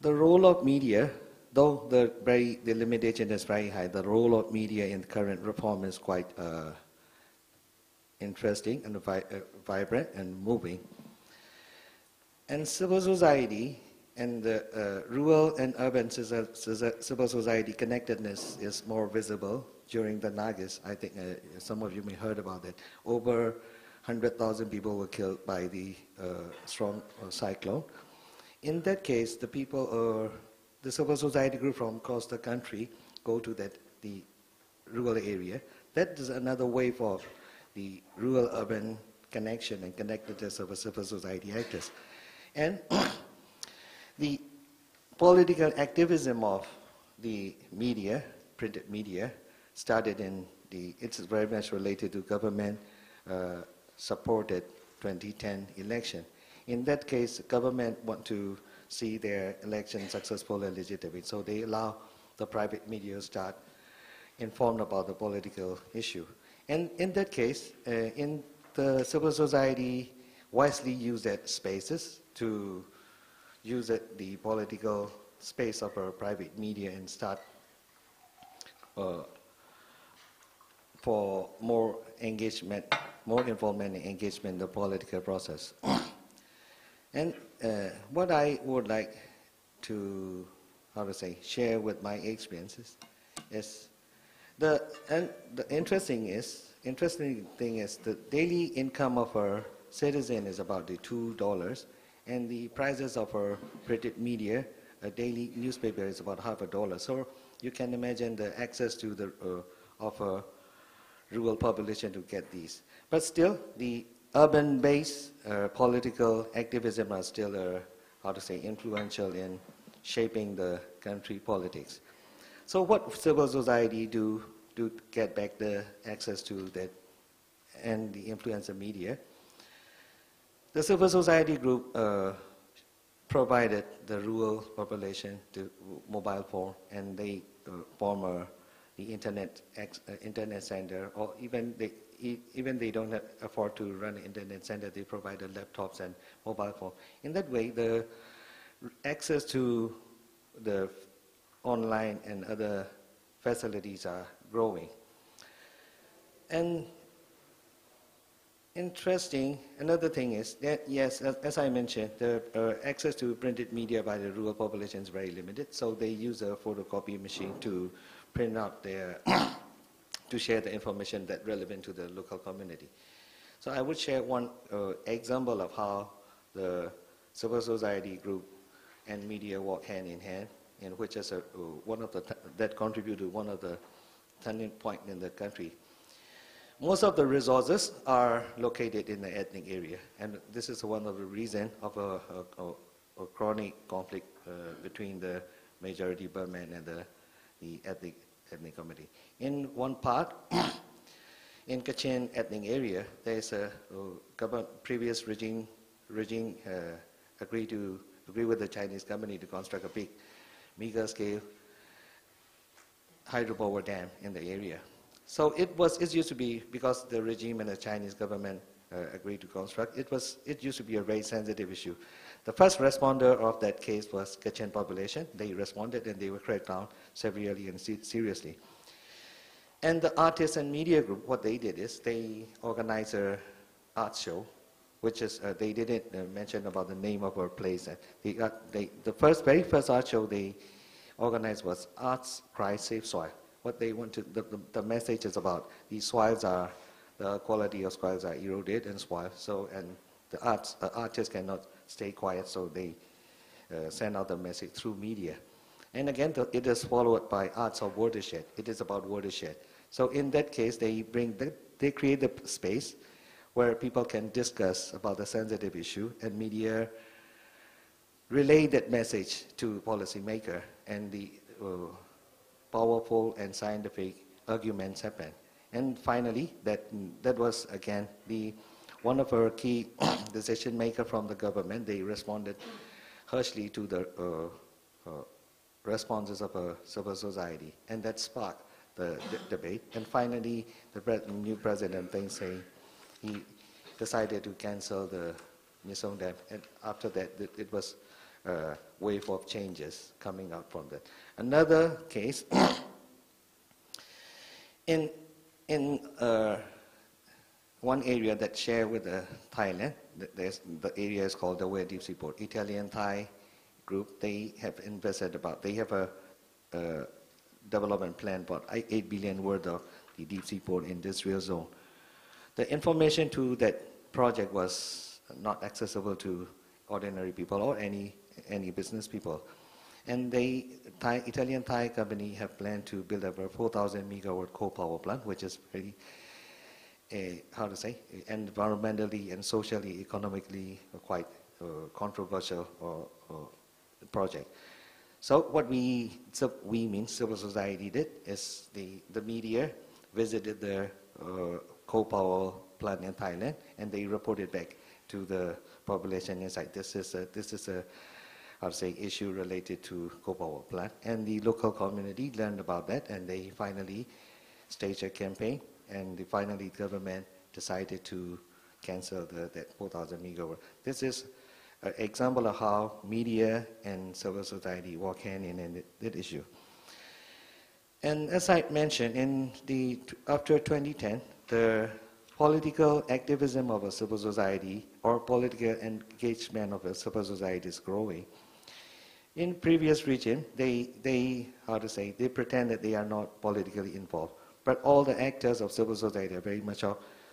S4: the role of media, though the very the limitation is very high, the role of media in current reform is quite uh, interesting and vi- uh, vibrant and moving. And civil society and the uh, rural and urban civil society connectedness is more visible during the Nargis. I think uh, some of you may heard about it. Over 100,000 people were killed by the uh, strong uh, cyclone. In that case, the people, uh, the civil society group from across the country go to that the rural area. That is another way for the rural-urban connection and connectedness of a civil society actors. And the political activism of the media, printed media, started in the, it's very much related to government uh, supported 2010 election. In that case, government want to see their election successful and legitimate, so they allow the private media to start informed about the political issue. And in that case, uh, in the civil society wisely use that spaces to use it, the political space of our private media and start uh, for more engagement, more involvement and engagement in the political process. And uh, what I would like to, how to say, share with my experiences is the, and the interesting is, interesting thing is the daily income of a citizen is about the two dollars, and the prices of a printed media, a daily newspaper is about half a dollar. So you can imagine the access to the uh, of a rural population to get these. But still, the urban-based uh, political activism are still, uh, how to say, influential in shaping the country politics. So what civil society do to get back the access to that and the influence of media? The civil society group uh, provided the rural population to mobile phone, and they uh, form a the internet ex, uh, internet center, or even they even they don't afford to run an internet center, they provide laptops and mobile phone. In that way, the access to the online and other facilities are growing. And interesting, another thing is that, yes, as, as I mentioned, the uh, access to printed media by the rural population is very limited, so they use a photocopy machine to print out their, to share the information that relevant to the local community. So I would share one uh, example of how the civil society group and media work hand in hand, in which is a, uh, one of the, that contribute to one of the turning point in the country. Most of the resources are located in the ethnic area, and this is one of the reasons of a, a, a chronic conflict uh, between the majority Burman and the, the ethnic, ethnic community. In one part, in Kachin ethnic area, there is a, previous regime, regime uh, agreed to agree with the Chinese company to construct a big mega scale hydropower dam in the area. So it was, it used to be, because the regime and the Chinese government uh, agreed to construct, it was, it used to be a very sensitive issue. The first responder of that case was Kachin population. They responded and they were cracked down severely and se seriously. And the artists and media group, what they did is they organized a art show, which is, uh, they didn't uh, mention about the name of our place. They, they, the first, very first art show they organized was Arts Cry Save Soil. What they want to, the, the, the message is about these soils are, the quality of soils are eroded and spoiled, so, and the arts, uh, artists cannot stay quiet, so they uh, send out the message through media. And again, the, it is followed by Arts of Watershed. It is about watershed. So in that case, they bring, the, they create the space where people can discuss about the sensitive issue and media relay that message to policymaker and the uh, powerful and scientific arguments happen. And finally, that, that was again the, one of our key decision maker from the government. They responded harshly to the uh, uh, responses of a civil society, and that sparked the debate. And finally, the pre new president saying he decided to cancel the Myitsone Dam, and after that, it, it was uh, wave of changes coming out from that. Another case, in, in uh, one area that share with uh, Thailand, there's, the area is called Dawei Deep Sea Port, Italian, Thai, group, they have invested about, they have a, development plan about 8 billion worth of the deep sea port industrial zone. The information to that project was not accessible to ordinary people or any, any business people. And they, Thai, Italian Thai company have planned to build up a 4,000 megawatt coal power plant, which is very, how to say, environmentally and socially, economically quite uh, controversial or, or project. So what we, so we mean civil society did is the, the media visited the uh, coal power plant in Thailand and they reported back to the population inside. This is a, this is a, how to say, issue related to coal power plant. And the local community learned about that and they finally staged a campaign and the finally government decided to cancel the, that 4,000 megawatt. This is an example of how media and civil society work hand in hand that issue. And as I mentioned, in the, after 2010, the political activism of a civil society or political engagement of a civil society is growing. In previous region, they, they, how to say, they pretend that they are not politically involved. But all the actors of civil society are very much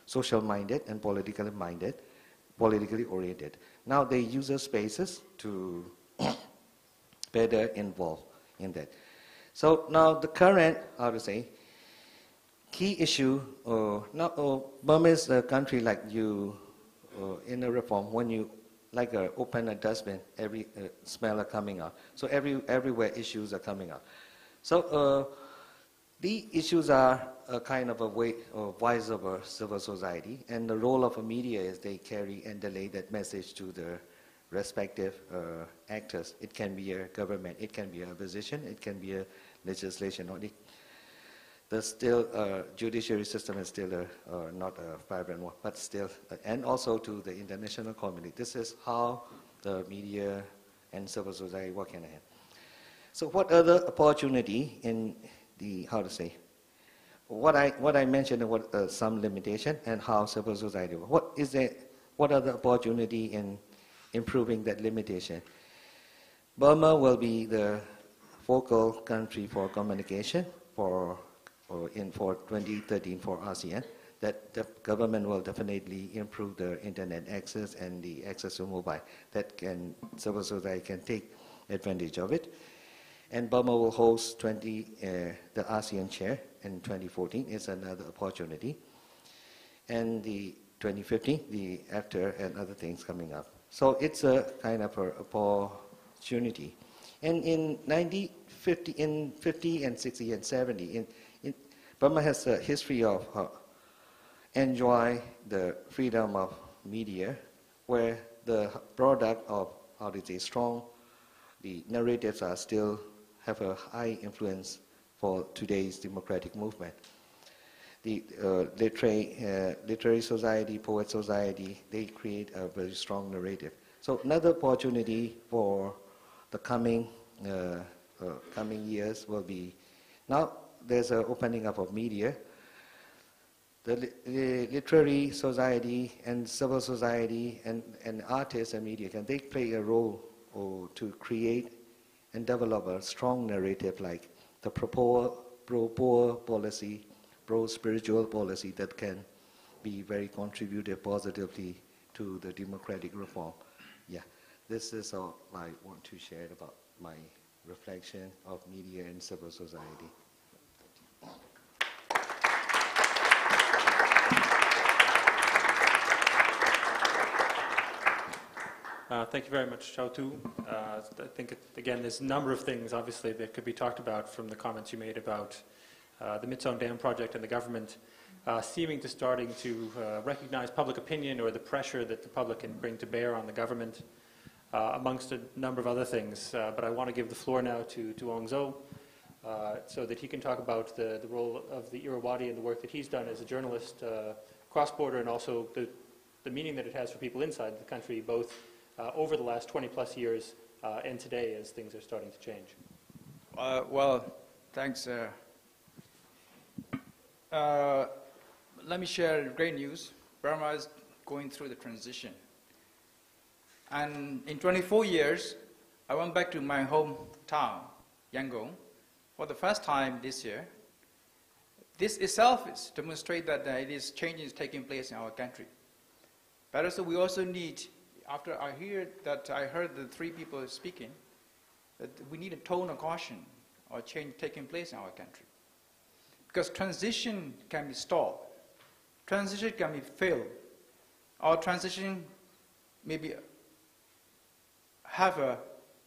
S4: social-minded and politically minded, politically oriented. Now they use the spaces to better involve in that. So now the current, how to say, key issue, uh, now uh, Burma is a country like you uh, in a reform when you like uh, open a dustbin, every uh, smell are coming out. So every everywhere issues are coming out. So uh, the issues are a kind of a way of a civil society, and the role of a media is they carry and delay that message to the respective uh, actors. It can be a government, it can be a opposition, it can be a legislation, or the, the still uh, judiciary system is still a, uh, not a vibrant one, but still, uh, and also to the international community. This is how the media and civil society work in hand. So what other opportunity in the, how to say, what I, what I mentioned what uh, some limitation and how civil society, what is the, what are the opportunity in improving that limitation? Burma will be the focal country for communication for, or in for 2013 for ASEAN. That the government will definitely improve the internet access and the access to mobile. That can civil society can take advantage of it. And Burma will host 20, uh, the ASEAN chair in 2014 is another opportunity. And the 2015, the after and other things coming up. So it's a kind of a opportunity. And in 1950, in 50 and 60 and 70, in, in Burma has a history of uh, enjoy the freedom of media, where the product of how to say strong, the narratives are still have a high influence for today's democratic movement. The uh, literary, uh, literary society, poet society, they create a very strong narrative. So another opportunity for the coming, uh, uh coming years will be, now there's an opening up of media. The, the literary society and civil society and, and artists and media, can they play a role or to create and develop a strong narrative like the pro-poor policy, pro-spiritual policy that can be very contributive positively to the democratic reform. Yeah, this is all I want to share about my reflection of media and civil society.
S1: Uh, thank you very much, Kyaw Thu. Uh, I think, it, again, there's a number of things, obviously, that could be talked about from the comments you made about uh, the Myitsone Dam project and the government uh, seeming to starting to uh, recognize public opinion or the pressure that the public can bring to bear on the government, uh, amongst a number of other things. but I want to give the floor now to, to Aung Zaw, so that he can talk about the, the role of the Irrawaddy and the work that he's done as a journalist cross-border and also the, the meaning that it has for people inside the country, both uh, over the last 20 plus years uh, and today as things are starting to change?
S5: Uh, well, thanks. Uh, uh, let me share great news. Burma is going through the transition. And in 24 years, I went back to my hometown, Yangon, for the first time this year. This itself is demonstrate that it is changes taking place in our country. But also we also need, after I hear that I heard the three people speaking, that we need a tone of caution or change taking place in our country. Because transition can be stalled, transition can be failed, or transition maybe have a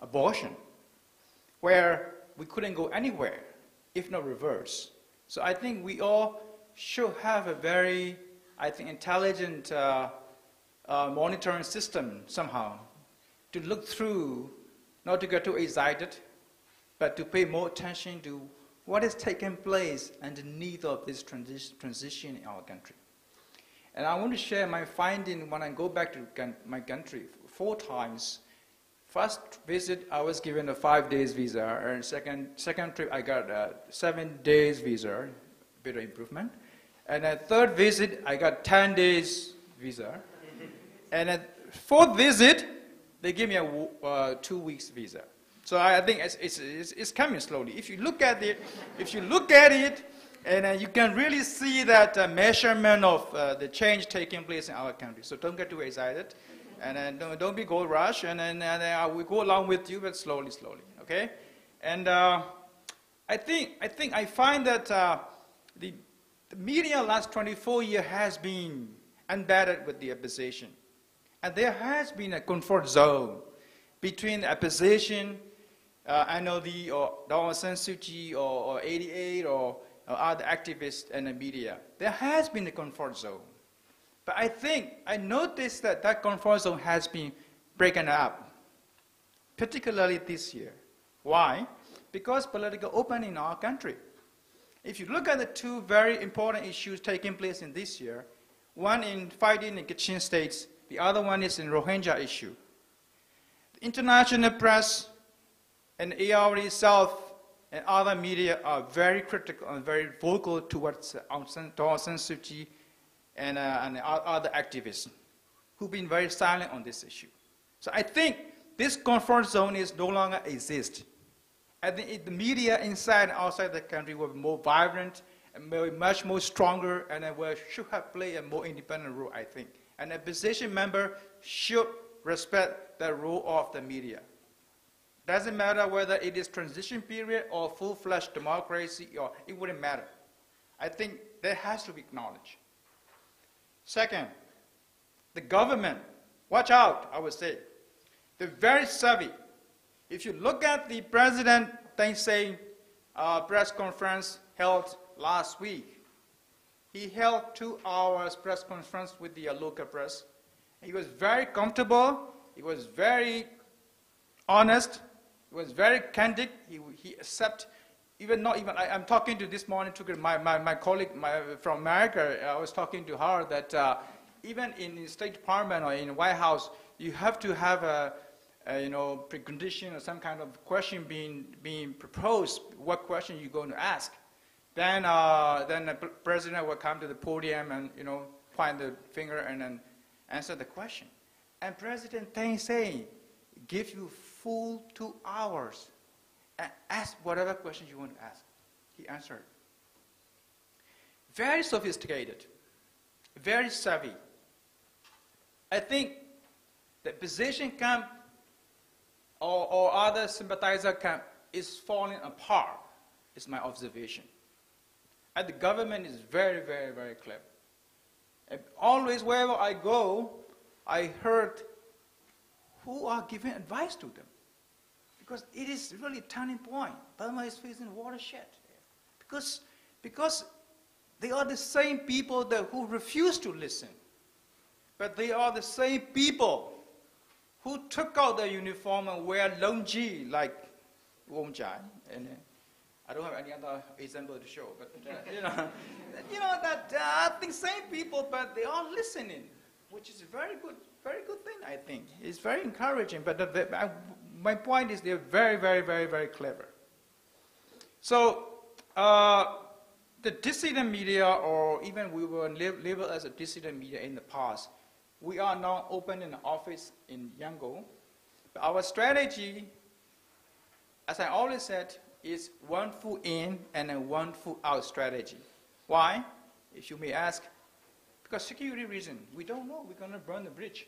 S5: abortion where we couldn't go anywhere, if not reverse. So I think we all should have a very, I think, intelligent uh, uh, monitoring system somehow to look through, not to get too excited, but to pay more attention to what is taking place and the need of this transi- transition in our country. And I want to share my finding when I go back to my country four times. First visit, I was given a five days visa, and second second trip, I got a seven days visa, bit of improvement. And at third visit, I got ten days visa, and at fourth visit, they give me a uh, two weeks visa. So I think it's, it's, it's, it's coming slowly. If you look at it, if you look at it, and uh, you can really see that uh, measurement of uh, the change taking place in our country. So don't get too excited, and then don't, don't be gold rush, and and then I will go along with you, but slowly, slowly, okay? And uh, I think I think I find that uh, the, the media last 24 years has been embedded with the opposition, and there has been a comfort zone between opposition, uh, NLD or Daw Aung San Suu Kyi or, or 88 or, or other activists and the media. There has been a comfort zone. But I think, I noticed that that comfort zone has been broken up, particularly this year. Why? Because political opening in our country. If you look at the two very important issues taking place in this year, one in fighting in Kachin states, the other one is in Rohingya issue. The international press and AR itself and other media are very critical and very vocal towards Aung San Suu Kyi and, uh, and other activists who've been very silent on this issue. So I think this comfort zone is no longer exist. I think the media inside and outside the country be more vibrant and much more stronger and will, should have played a more independent role, I think. And a position member should respect the role of the media. Doesn't matter whether it is transition period or full-fledged democracy, or it wouldn't matter. I think that has to be acknowledged. Second, the government, watch out, I would say. They're very savvy. If you look at the President Sein uh, press conference held last week, he held two hours press conference with the local press. He was very comfortable. He was very honest. He was very candid. He, he accept, even not even, I, I'm talking to this morning to my, my, my colleague my, from America, I was talking to her that uh, even in the State Department or in White House, you have to have a, a, you know, precondition or some kind of question being, being proposed, what question you're going to ask. Then, uh, then the president will come to the podium and, you know, point the finger and then answer the question. And President Thein Sein give you full two hours and ask whatever question you want to ask. He answered. Very sophisticated, very savvy. I think the position camp or, or other sympathizer camp is falling apart, is my observation. And the government is very, very, very clever. And always, wherever I go, I heard who are giving advice to them. Because it is really a turning point. Burma is facing watershed. Because, because they are the same people that, who refuse to listen. But they are the same people who took out their uniform and wear longyi like U Ohn Kyaing. And uh, I don't have any other example to show, but uh, you know, you know that uh, I think same people, but they are listening, which is a very good, very good thing. I think it's very encouraging. But the, the, I, my point is, they're very, very, very, very clever. So uh, the dissident media, or even we were lab- labeled as a dissident media in the past, we are now open an office in Yangon. Our strategy as I always said, it's one foot in and a one foot out strategy. Why? If you may ask, because security reason, we don't know. We're going to burn the bridge.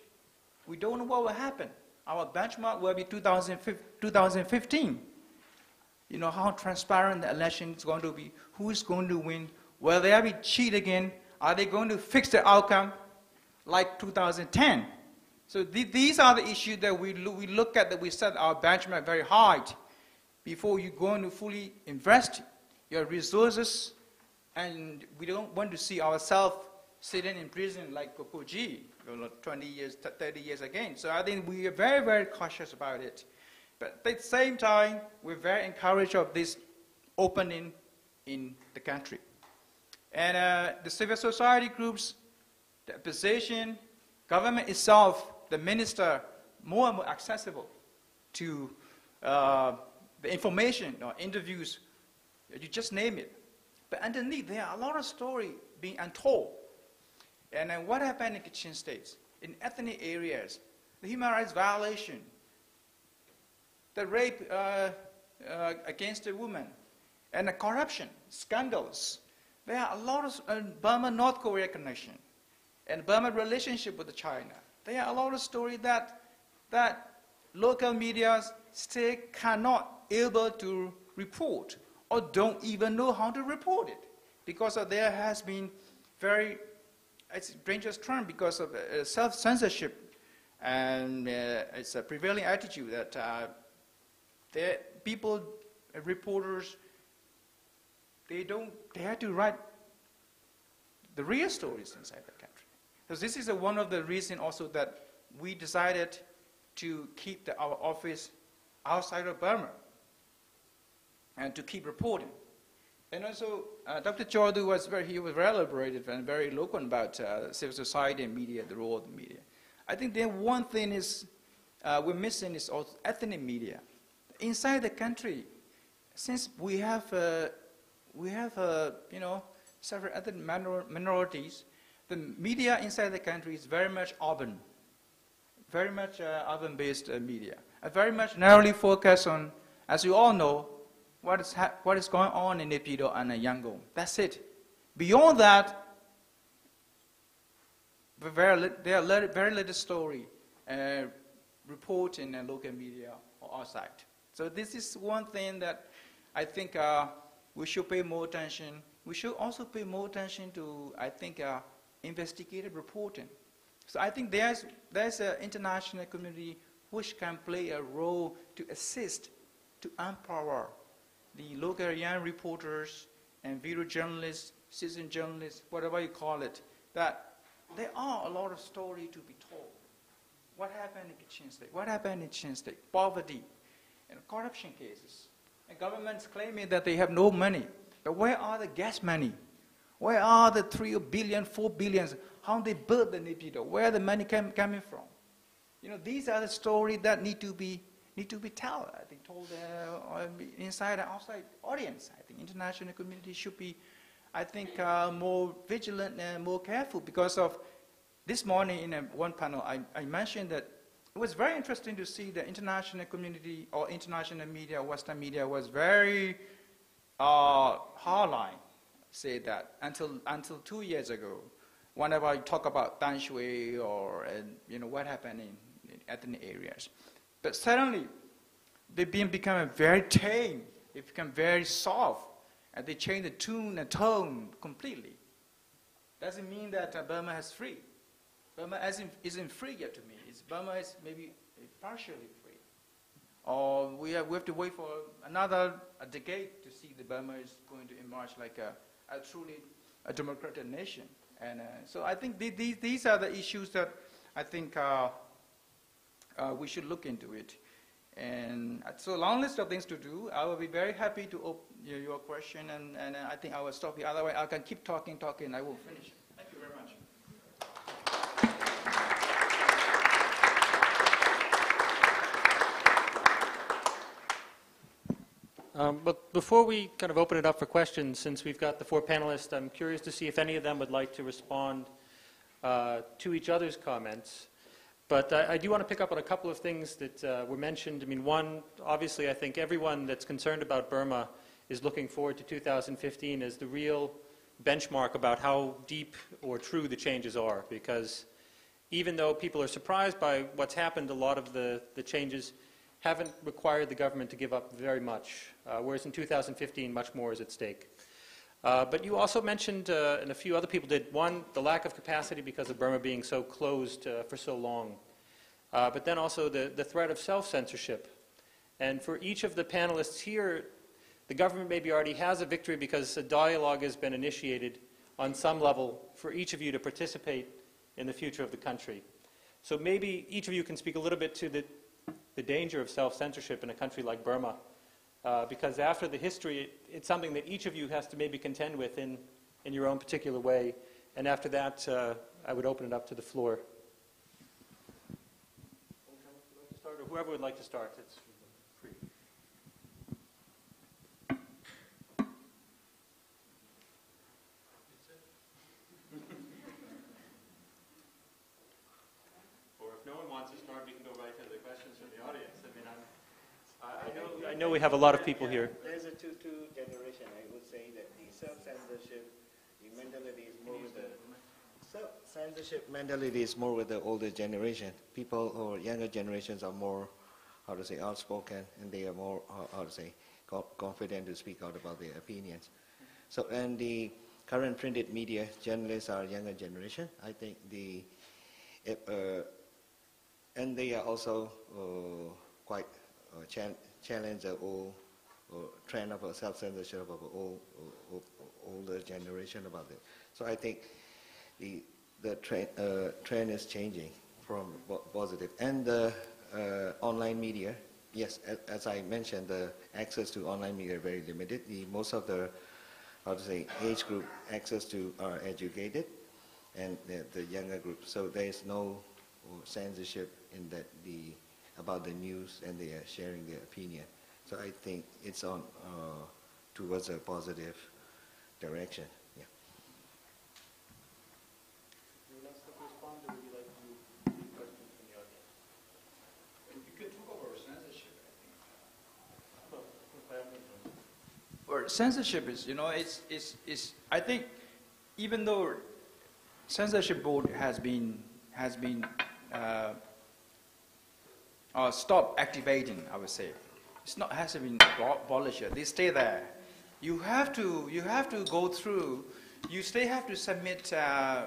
S5: We don't know what will happen. Our benchmark will be 2015. 2015. You know how transparent the election is going to be. Who is going to win? Will there be cheat again? Are they going to fix the outcome like 2010? So th- these are the issues that we, lo- we look at that we set our benchmark very high before you go into fully invest your resources and we don't want to see ourselves sitting in prison like know, 20 years, 30 years again. So I think we are very, very cautious about it. But at the same time, we're very encouraged of this opening in the country. And uh, the civil society groups, the opposition, government itself, the minister, more and more accessible to uh, the information or interviews, you just name it. But underneath, there are a lot of story being untold. And then what happened in Kachin states, in ethnic areas, the human rights violation, the rape uh, uh, against a woman, and the corruption, scandals. There are a lot of uh, Burma-North Korea connection, and Burma relationship with China. There are a lot of stories that, that local media still cannot able to report or don't even know how to report it because there has been very it's a dangerous term because of uh, self-censorship and uh, it's a prevailing attitude that uh, people, uh, reporters, they don't, dare to write the real stories inside the country. So this is one of the reasons also that we decided to keep the, our office outside of Burma and to keep reporting. And also, uh, Dr. Jordu was very, he was very elaborated and very eloquent about uh, civil society and media, the role of the media. I think then one thing is uh, we're missing is also ethnic media. Inside the country, since we have, uh, we have uh, you know, several ethnic minor minorities, the media inside the country is very much urban, very much uh, urban-based media, very much narrowly focus on, as you all know, what is, what is going on in Naypyidaw and Yangon. That's it. Beyond that, very there are very little story uh, report in the local media or outside. So this is one thing that I think uh, we should pay more attention. We should also pay more attention to, I think, uh, investigative reporting. So I think there's, there's an international community which can play a role to assist, to empower the local young reporters and video journalists, citizen journalists, whatever you call it, that there are a lot of stories to be told. What happened in Kachin State? What happened in Kachin State? Poverty and corruption cases. And governments claiming that they have no money. But where are the gas money? Where are the 3 billion, 4 billions? How they build the Naypyidaw? Where the money came, coming from? You know, these are the stories that need to be need to be told. I think told uh, inside and outside audience. I think international community should be, I think, uh, more vigilant and more careful because of this morning in a, one panel I, I mentioned that it was very interesting to see the international community or international media, Western media was very uh, hardline, say that until until two years ago. Whenever I talk about Than Shwe or and, you know what happened in ethnic areas, but suddenly, they have become very tame. They become very soft, and they change the tune and tone completely. Doesn't mean that uh, Burma has free. Burma isn't, isn't free yet to me. It's, Burma is maybe partially free. Or we have, we have to wait for another decade to see the Burma is going to emerge like a, a truly a democratic nation. And uh, so I think these, these are the issues that I think uh, uh, we should look into it. And so long list of things to do. I will be very happy to open your, your question, and, and I think I will stop here. Otherwise, I can keep talking, talking, I won't finish. Thank you very much.
S1: Um, but before we kind of open it up for questions, since we've got the four panelists, I'm curious to see if any of them would like to respond uh, to each other's comments. But I, I do want to pick up on a couple of things that uh, were mentioned. I mean, one, obviously, I think everyone that's concerned about Burma is looking forward to 2015 as the real benchmark about how deep or true the changes are, because even though people are surprised by what's happened, a lot of the, the changes haven't required the government to give up very much, uh, whereas in 2015, much more is at stake. Uh, but you also mentioned, uh, and a few other people did, one, the lack of capacity because of Burma being so closed uh, for so long, uh, but then also the, the threat of self-censorship. And for each of the panelists here, the government maybe already has a victory because a dialogue has been initiated on some level for each of you to participate in the future of the country. So maybe each of you can speak a little bit to the, the danger of self-censorship in a country like Burma. Uh, because after the history, it, it's something that each of you has to maybe contend with in, in your own particular way. And after that, uh, I would open it up to the floor. Whoever would like to start, it's free. Or if no one wants to start, we can go right to the questions from the audience. I mean, I'm, I, I know, we have a lot of people here.
S4: There's a two-two generation. I would say that the self-censorship, mentality is more with the self-censorship mentality is more with the older generation. People or younger generations are more, how to say, outspoken, and they are more, how, to say, confident to speak out about their opinions. So, and the current printed media journalists are younger generation. I think the, uh, and they are also uh, quite uh, challenge the old uh, trend of self-censorship of old, old, older generation about it. So I think the the trend uh, trend is changing from po- positive and the uh, online media. Yes, as, as I mentioned, the access to online media very limited. The most of the how to say age group access to are educated, and the, the younger group. So there is no censorship in that the about the news and they are sharing their opinion. So I think it's on uh, towards a positive direction. Yeah.
S1: Anyone else like to respond, or would you like to do questions from the audience?
S5: You could talk about censorship,
S1: Well, by all means.
S5: think. Or censorship is, you know, it's, it's, it's, I think even though censorship board has been, has been, uh, uh, stopped activating, I would say. It's not, hasn't been abo- abolished. They stay there. You have to, you have to go through, you still have to submit, uh,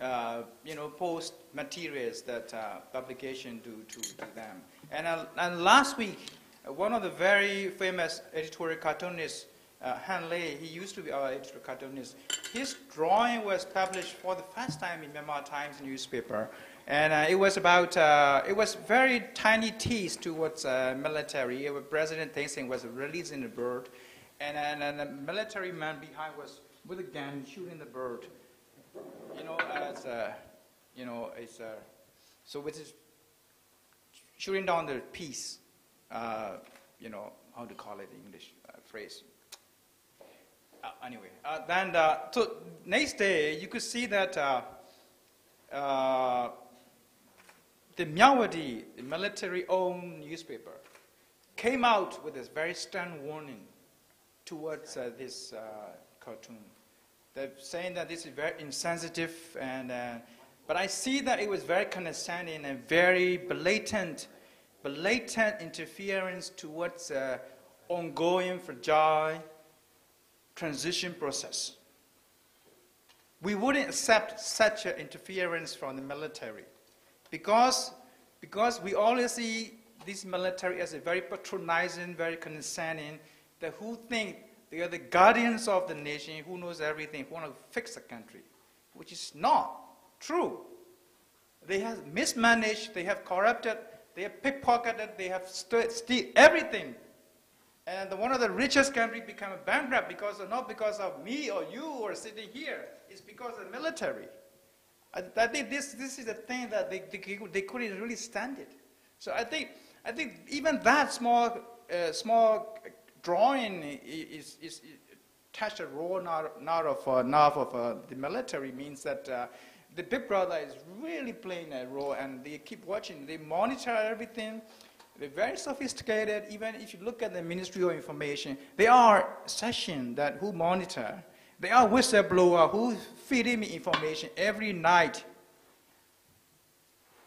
S5: uh, you know, post materials that uh, publication do to, to them. And, uh, and last week, one of the very famous editorial cartoonists, uh, Harn Lay, he used to be our editorial cartoonist. His drawing was published for the first time in Myanmar Times newspaper, and uh, it was about uh, it was very tiny tease towards uh, military. President Thein Sein was releasing the bird, and, and, and the military man behind was with a gun shooting the bird. You know, as uh, you know, it's uh, so which is shooting down the piece. Uh, you know how to call it in English phrase. Anyway, then so next day you could see that uh, the Myawaddy, the military-owned newspaper, came out with this very stern warning towards uh, this uh, cartoon. They're saying that this is very insensitive, and uh, but I see that it was very condescending and very blatant, blatant interference towards uh, ongoing fragile transition process. We wouldn't accept such an interference from the military because, because we always see this military as a very patronizing, very condescending, that who think they are the guardians of the nation, who knows everything, who want to fix the country, which is not true. They have mismanaged, they have corrupted, they have pickpocketed, they have st- steal everything and the, one of the richest country become a bankrupt because not because of me or you or sitting here. It's because of the military. I, I think this, this is the thing that they, they, they couldn't really stand it. So I think, I think even that small, uh, small drawing is, is, is touch a raw nerve, nerve of, uh, nerve of uh, the military means that uh, the Big Brother is really playing a role, and they keep watching. They monitor everything. They're very sophisticated. Even if you look at the Ministry of Information, there are sessions that who monitor. There are whistleblower who feeding me information every night.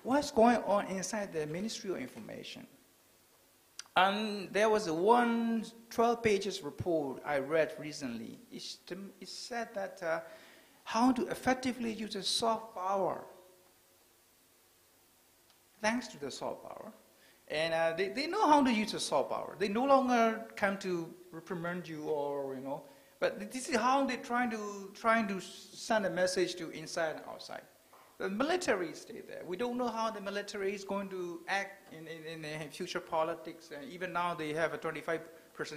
S5: What's going on inside the Ministry of Information? And there was a one 12 pages report I read recently. It, it said that uh, how to effectively use the soft power. Thanks to the soft power. And uh, they, they know how to use the soft power. They no longer come to reprimand you or, you know, but this is how they're trying to, trying to send a message to inside and outside. The military stay there. We don't know how the military is going to act in, in, in future politics. And even now, they have a 25%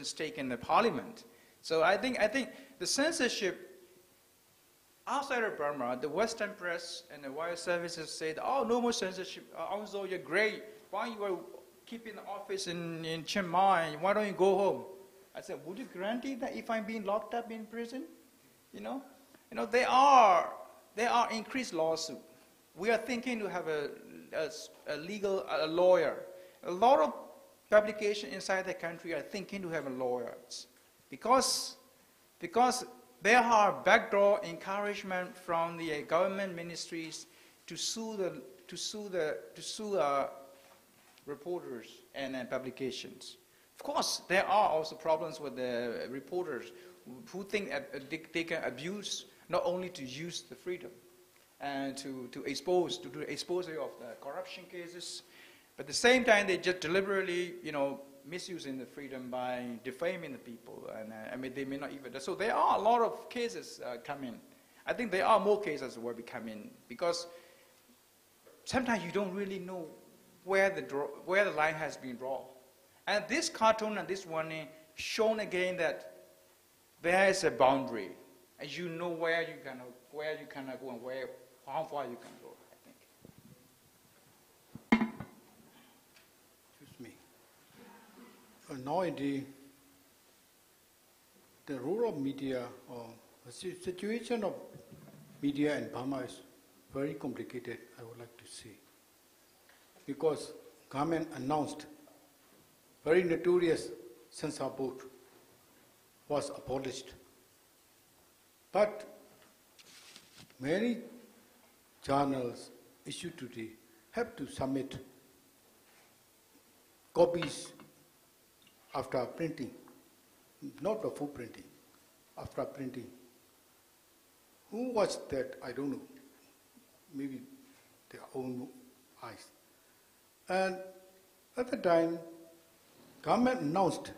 S5: stake in the parliament. So I think, I think the censorship outside of Burma, the Western press and the wire services say, that, oh, no more censorship. Uh, also, you're great. Why you are keeping the office in, in Chiang Mai? Why don't you go home? I said, would you guarantee that if I'm being locked up in prison? You know, you know, there are, there are increased lawsuits. We are thinking to have a, a, a legal a lawyer. A lot of publications inside the country are thinking to have a lawyers because, because there are backdoor encouragement from the government ministries to sue the to sue the to sue uh, reporters and uh, publications. Of course, there are also problems with the reporters who think they, can abuse not only to use the freedom and to, to expose to do exposure of the corruption cases, but at the same time they just deliberately, you know, misusing the freedom by defaming the people, and uh, I mean they may not even. So there are a lot of cases uh, coming. I think there are more cases where we come in because sometimes you don't really know where the draw, where the line has been drawn. And this cartoon and this warning shown again that there is a boundary, and you know where you can where you cannot go and where how far you can go. I think.
S2: Excuse me. Uh, nowadays, the role of media or the situation of media in Burma is very complicated, I would like to say. Because government announced very notorious censor board was abolished. But many journals issued today have to submit copies after printing, not before printing, after printing. Who watched that? I don't know. Maybe their own eyes. And at the time, government announced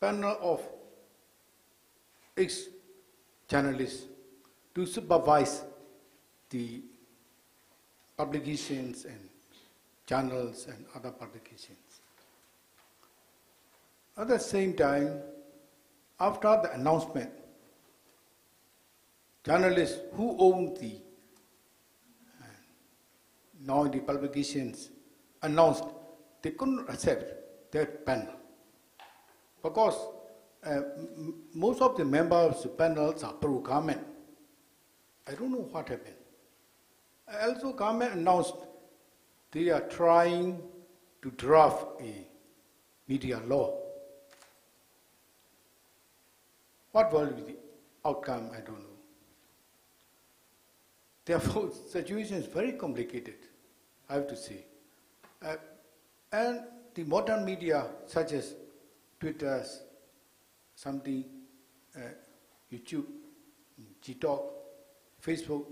S2: panel of ex-journalists to supervise the publications and journals and other publications. At the same time, after the announcement, journalists who own the uh, now the publications announced they couldn't accept that panel because uh, most of the members of the panels are pro-government. I don't know what happened. Also, government announced they are trying to draft a media law. What will be the outcome? I don't know. Therefore, situation is very complicated, I have to say. Uh, and the modern media, such as Twitter, something, uh, YouTube, GTalk, Facebook,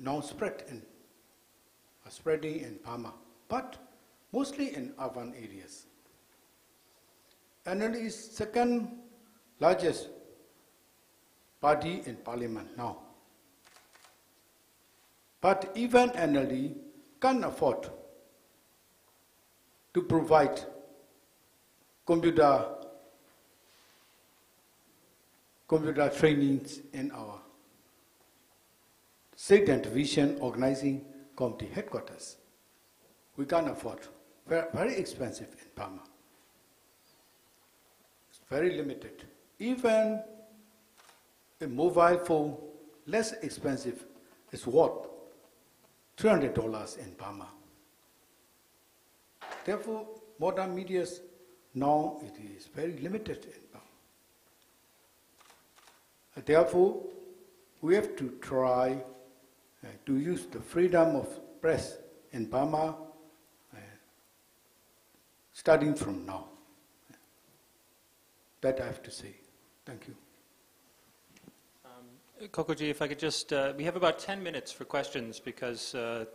S2: now spread in, are spreading in Burma, but mostly in urban areas. And it is second largest party in parliament now. But even NLD can't afford to provide computer computer trainings in our state and division organizing committee headquarters. We can't afford. Very, very expensive in Burma. It's very limited. Even a mobile phone less expensive is worth $300 in Burma. Therefore, modern media now it is very limited in Burma. Therefore, we have to try uh, to use the freedom of press in Burma uh, starting from now. That I have to say. Thank you.
S1: Um, Ko Ko Gyi, if I could just, uh, we have about 10 minutes for questions because uh,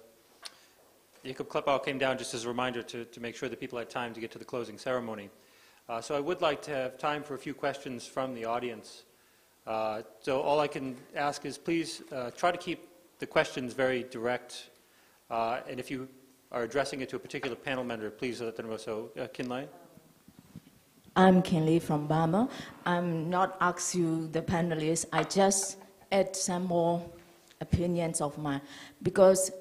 S1: Jakub Klepal came down just as a reminder to, to make sure that people had time to get to the closing ceremony. Uh, so I would like to have time for a few questions from the audience. Uh, so all I can ask is please uh, try to keep the questions very direct. Uh, and if you are addressing it to a particular panel member, please let them know. So, uh?
S6: I'm Kinley from Burma. I'm not ask you the panelists. I just add some more opinions of mine because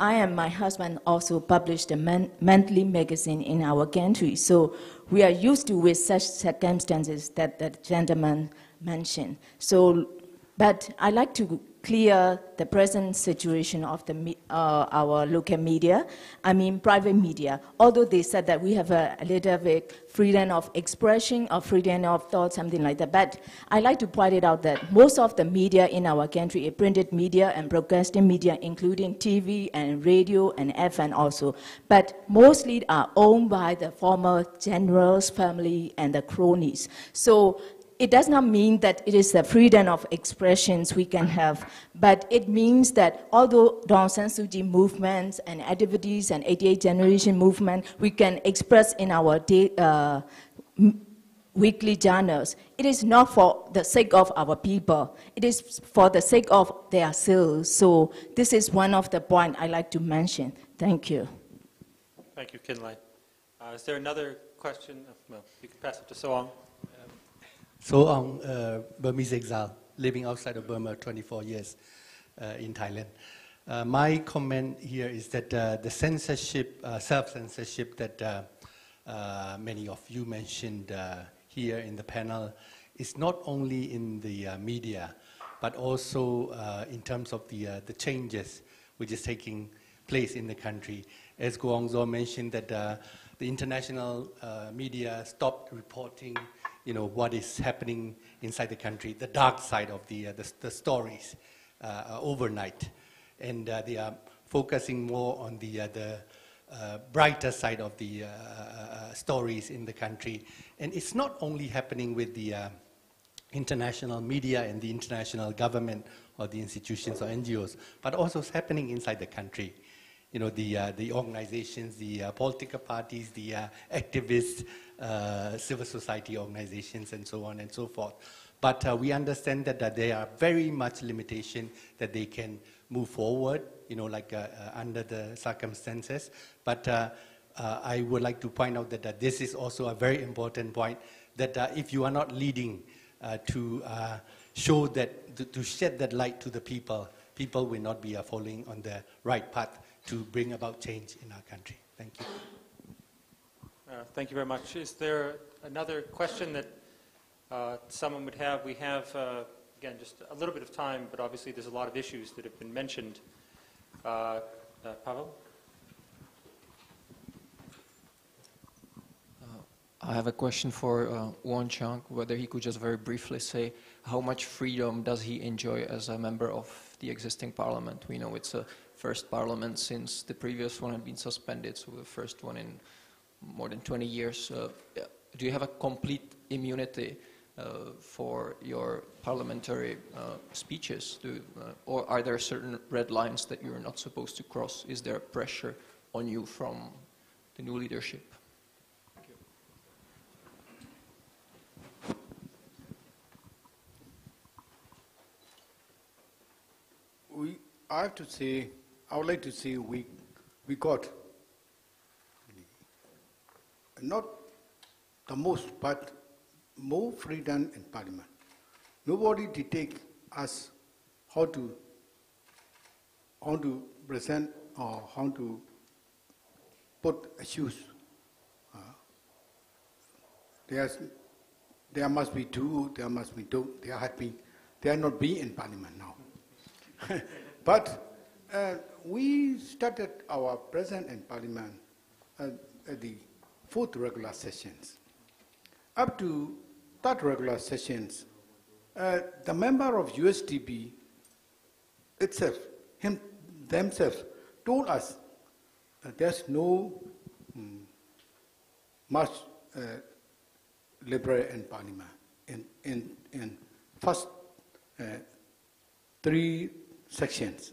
S6: I and my husband also published a monthly magazine in our country. So we are used to with such circumstances that the gentleman mentioned. So, but I like to clear the present situation of the, uh, our local media, I mean private media. Although they said that we have a, a little bit freedom of expression or freedom of thought, something like that. But I like to point it out that most of the media in our country, printed media and broadcasting media, including TV and radio and FM also, but mostly are owned by the former generals' family and the cronies. So it does not mean that it is the freedom of expressions we can have, but it means that although Daw Aung San Suu Kyi movements and activities and 88 generation movement we can express in our day, uh, weekly journals, it is not for the sake of our people. It is for the sake of their souls. So this is one of the points I like to mention. Thank you.
S1: Thank you, Kinlay. Uh, is there another question? Well, you can pass it to Soong.
S7: So I'm uh, Burmese exile, living outside of Burma 24 years uh, in Thailand. Uh, my comment here is that uh, the censorship, uh, self-censorship that many of you mentioned here in the panel is not only in the media, but also in terms of the, the changes which is taking place in the country. As Ko Aung Zaw mentioned that the international media stopped reporting you know, what is happening inside the country, the dark side of the, uh, the, the, stories uh, overnight. And uh, they are focusing more on the, uh, the uh, brighter side of the uh, stories in the country. And it's not only happening with the international media and the international government or the institutions or NGOs, but also it's happening inside the country you know, the, uh, the organizations, the uh, political parties, the uh, activists, uh, civil society organizations, and so on and so forth. But uh, we understand that, that there are very much limitation that they can move forward, you know, like uh, under the circumstances. But I would like to point out that, that this is also a very important point, that if you are not leading to show that, to, to shed that light to the people, people will not be following on the right path to bring about change in our country. Thank you.
S1: Uh, thank you very much. Is there another question that uh, someone would have? We have, uh, again, just a little bit of time, but obviously there's a lot of issues that have been mentioned. Uh, uh, Pavel?
S8: Uh, I have a question for uh, U Ohn Kyaing, whether he could just very briefly say how much freedom does he enjoy as a member of the existing parliament? We know it's a first parliament since the previous one had been suspended, so the first one in more than 20 years. Uh, do you have a complete immunity uh, for your parliamentary uh, speeches? Do, uh, or are there certain red lines that you're not supposed to cross? Is there pressure on you from the new leadership?
S2: I have to say, I would like to say we, we got not the most, but more freedom in parliament. Nobody dictate us how to how to present or how to put issues. Uh, there's, there must be two, there must be two, there had been, they are not be in parliament now. but uh, we started our presence in parliament uh, at the fourth regular sessions. Up to third regular sessions, uh, the member of USDP itself, him, themselves, told us there's no mm, much uh, liberal in parliament in, in, in first uh, three sections.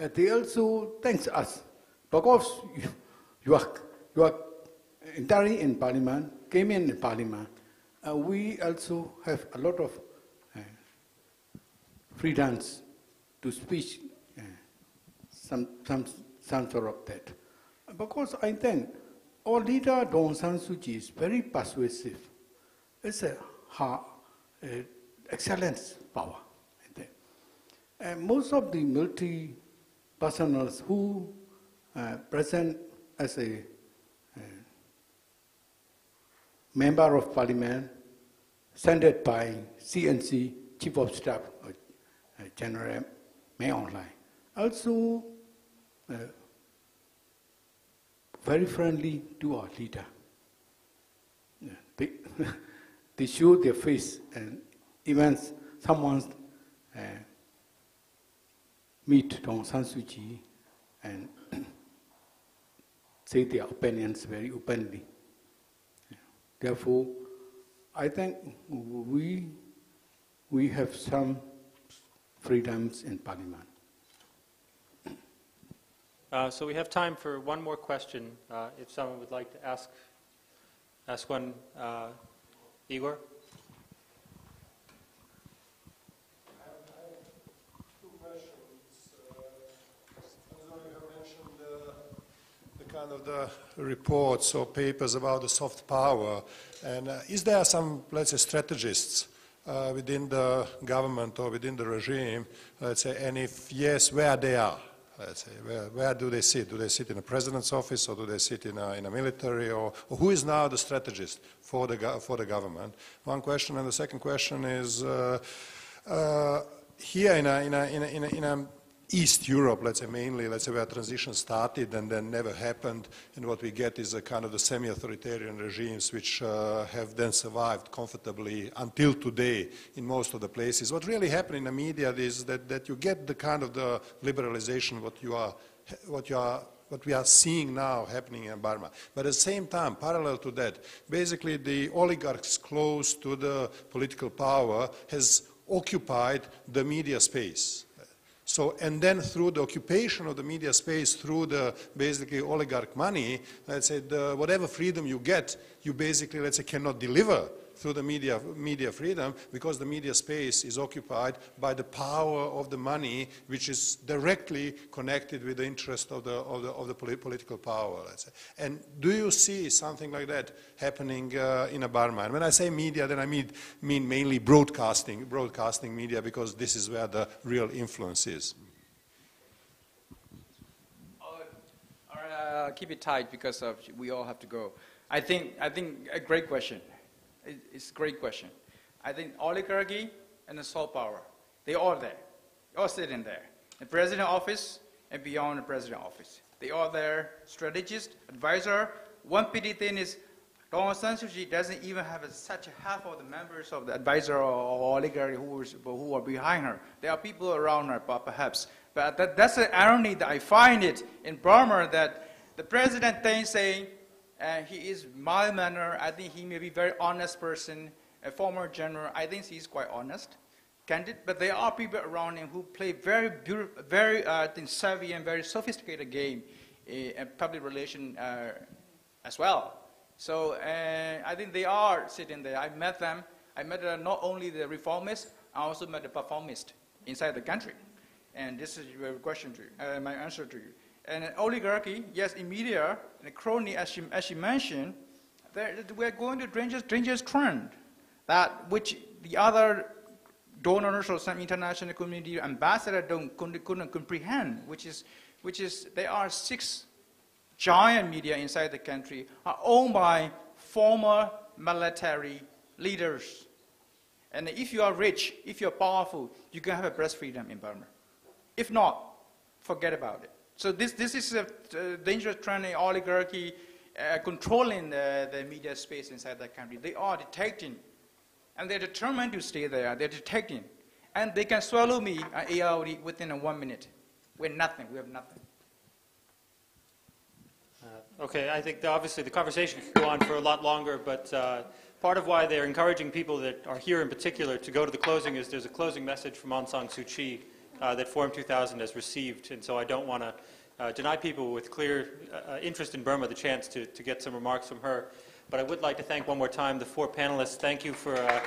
S2: Uh, they also thanks us because you, you are, you are entirely in parliament, came in parliament. Uh, we also have a lot of uh, freedoms to speech, uh, some, some, some sort of that. Because I think our leader, Daw Aung San Suu Kyi, is very persuasive. It's a her, uh, excellence power. And most of the military personnel who uh, present as a uh, member of parliament, sent by CNC, Chief of Staff, uh, General Min Aung Hlaing, also very friendly to our leader. They, they show their face, and even someone uh, meet Daw Aung San Suu Kyi and say their opinions very openly. Therefore, I think we, we have some freedoms in Parliament.
S1: Uh, so we have time for one more question, uh, if someone would like to ask, ask one. Uh, Igor?
S9: Kind of the reports or papers about the soft power. And uh, is there some, let's say, strategists uh, within the government or within the regime, let's say, and if yes, where they are? Let's say, where, where do they sit? Do they sit in the president's office or do they sit in a, in a military? Or, or who is now the strategist for the, for the government? One question. And the second question is, uh, uh here in a, in a, in a, in a, in a East Europe, let's say mainly, let's say where transition started and then never happened, and what we get is a kind of the semi-authoritarian regimes which uh, have then survived comfortably until today in most of the places. What really happened in the media is that, that you get the kind of the liberalization what you are, what you are what we are seeing now happening in Burma. But at the same time, parallel to that, basically the oligarchs close to the political power has occupied the media space. So, and then through the occupation of the media space, through the basically oligarch money, let's say the, whatever freedom you get, you basically, let's say, cannot deliver through the media, media freedom because the media space is occupied by the power of the money which is directly connected with the interest of the, of the, of the political power. And do you see something like that happening uh, in a? And when I say media, then I mean, mean mainly broadcasting, broadcasting media because this is where the real influence is.
S5: Uh, keep it tight because of, we all have to go. I think, I think a great question. It's a great question. I think oligarchy and the soft power, they all there. They all sitting there. The president office and beyond the president office. They all there, strategist, advisor. One pity thing is Daw Aung San doesn't even have a, such a half of the members of the advisor or, or oligarchy who, is, who are behind her. There are people around her, perhaps. But that, that's the irony that I find it in Burma that the president Thein Sein, and he is mild manner. I think he may be very honest person, a former general. I think he's quite honest, candid. But there are people around him who play very, very uh, savvy and very sophisticated game in uh, public relation uh, as well. So uh, I think they are sitting there. I met them. I met uh, not only the reformists, I also met the performists inside the country. And this is your question to you, uh, my answer to you. And an oligarchy, yes, in media, and crony, as she, as she mentioned, we're going to dangerous, dangerous trend that which the other donors or some international community ambassador don't couldn't, couldn't comprehend, which is, which is there are six giant media inside the country are owned by former military leaders. And if you are rich, if you're powerful, you can have a press freedom in Burma. If not, forget about it. So this, this is a uh, dangerous trend in oligarchy uh, controlling the, the media space inside the country. They are detecting, and they're determined to stay there. They're detecting. And they can swallow me, uh, ARD, within a one minute. We're nothing. We have nothing.
S1: Uh, Okay, I think that obviously the conversation could go on for a lot longer, but uh, part of why they're encouraging people that are here in particular to go to the closing is there's a closing message from Aung San Suu Kyi uh, that Forum 2000 has received, and so I don't want to uh, deny people with clear uh, uh, interest in Burma the chance to, to get some remarks from her. But I would like to thank one more time the four panelists. Thank you for uh,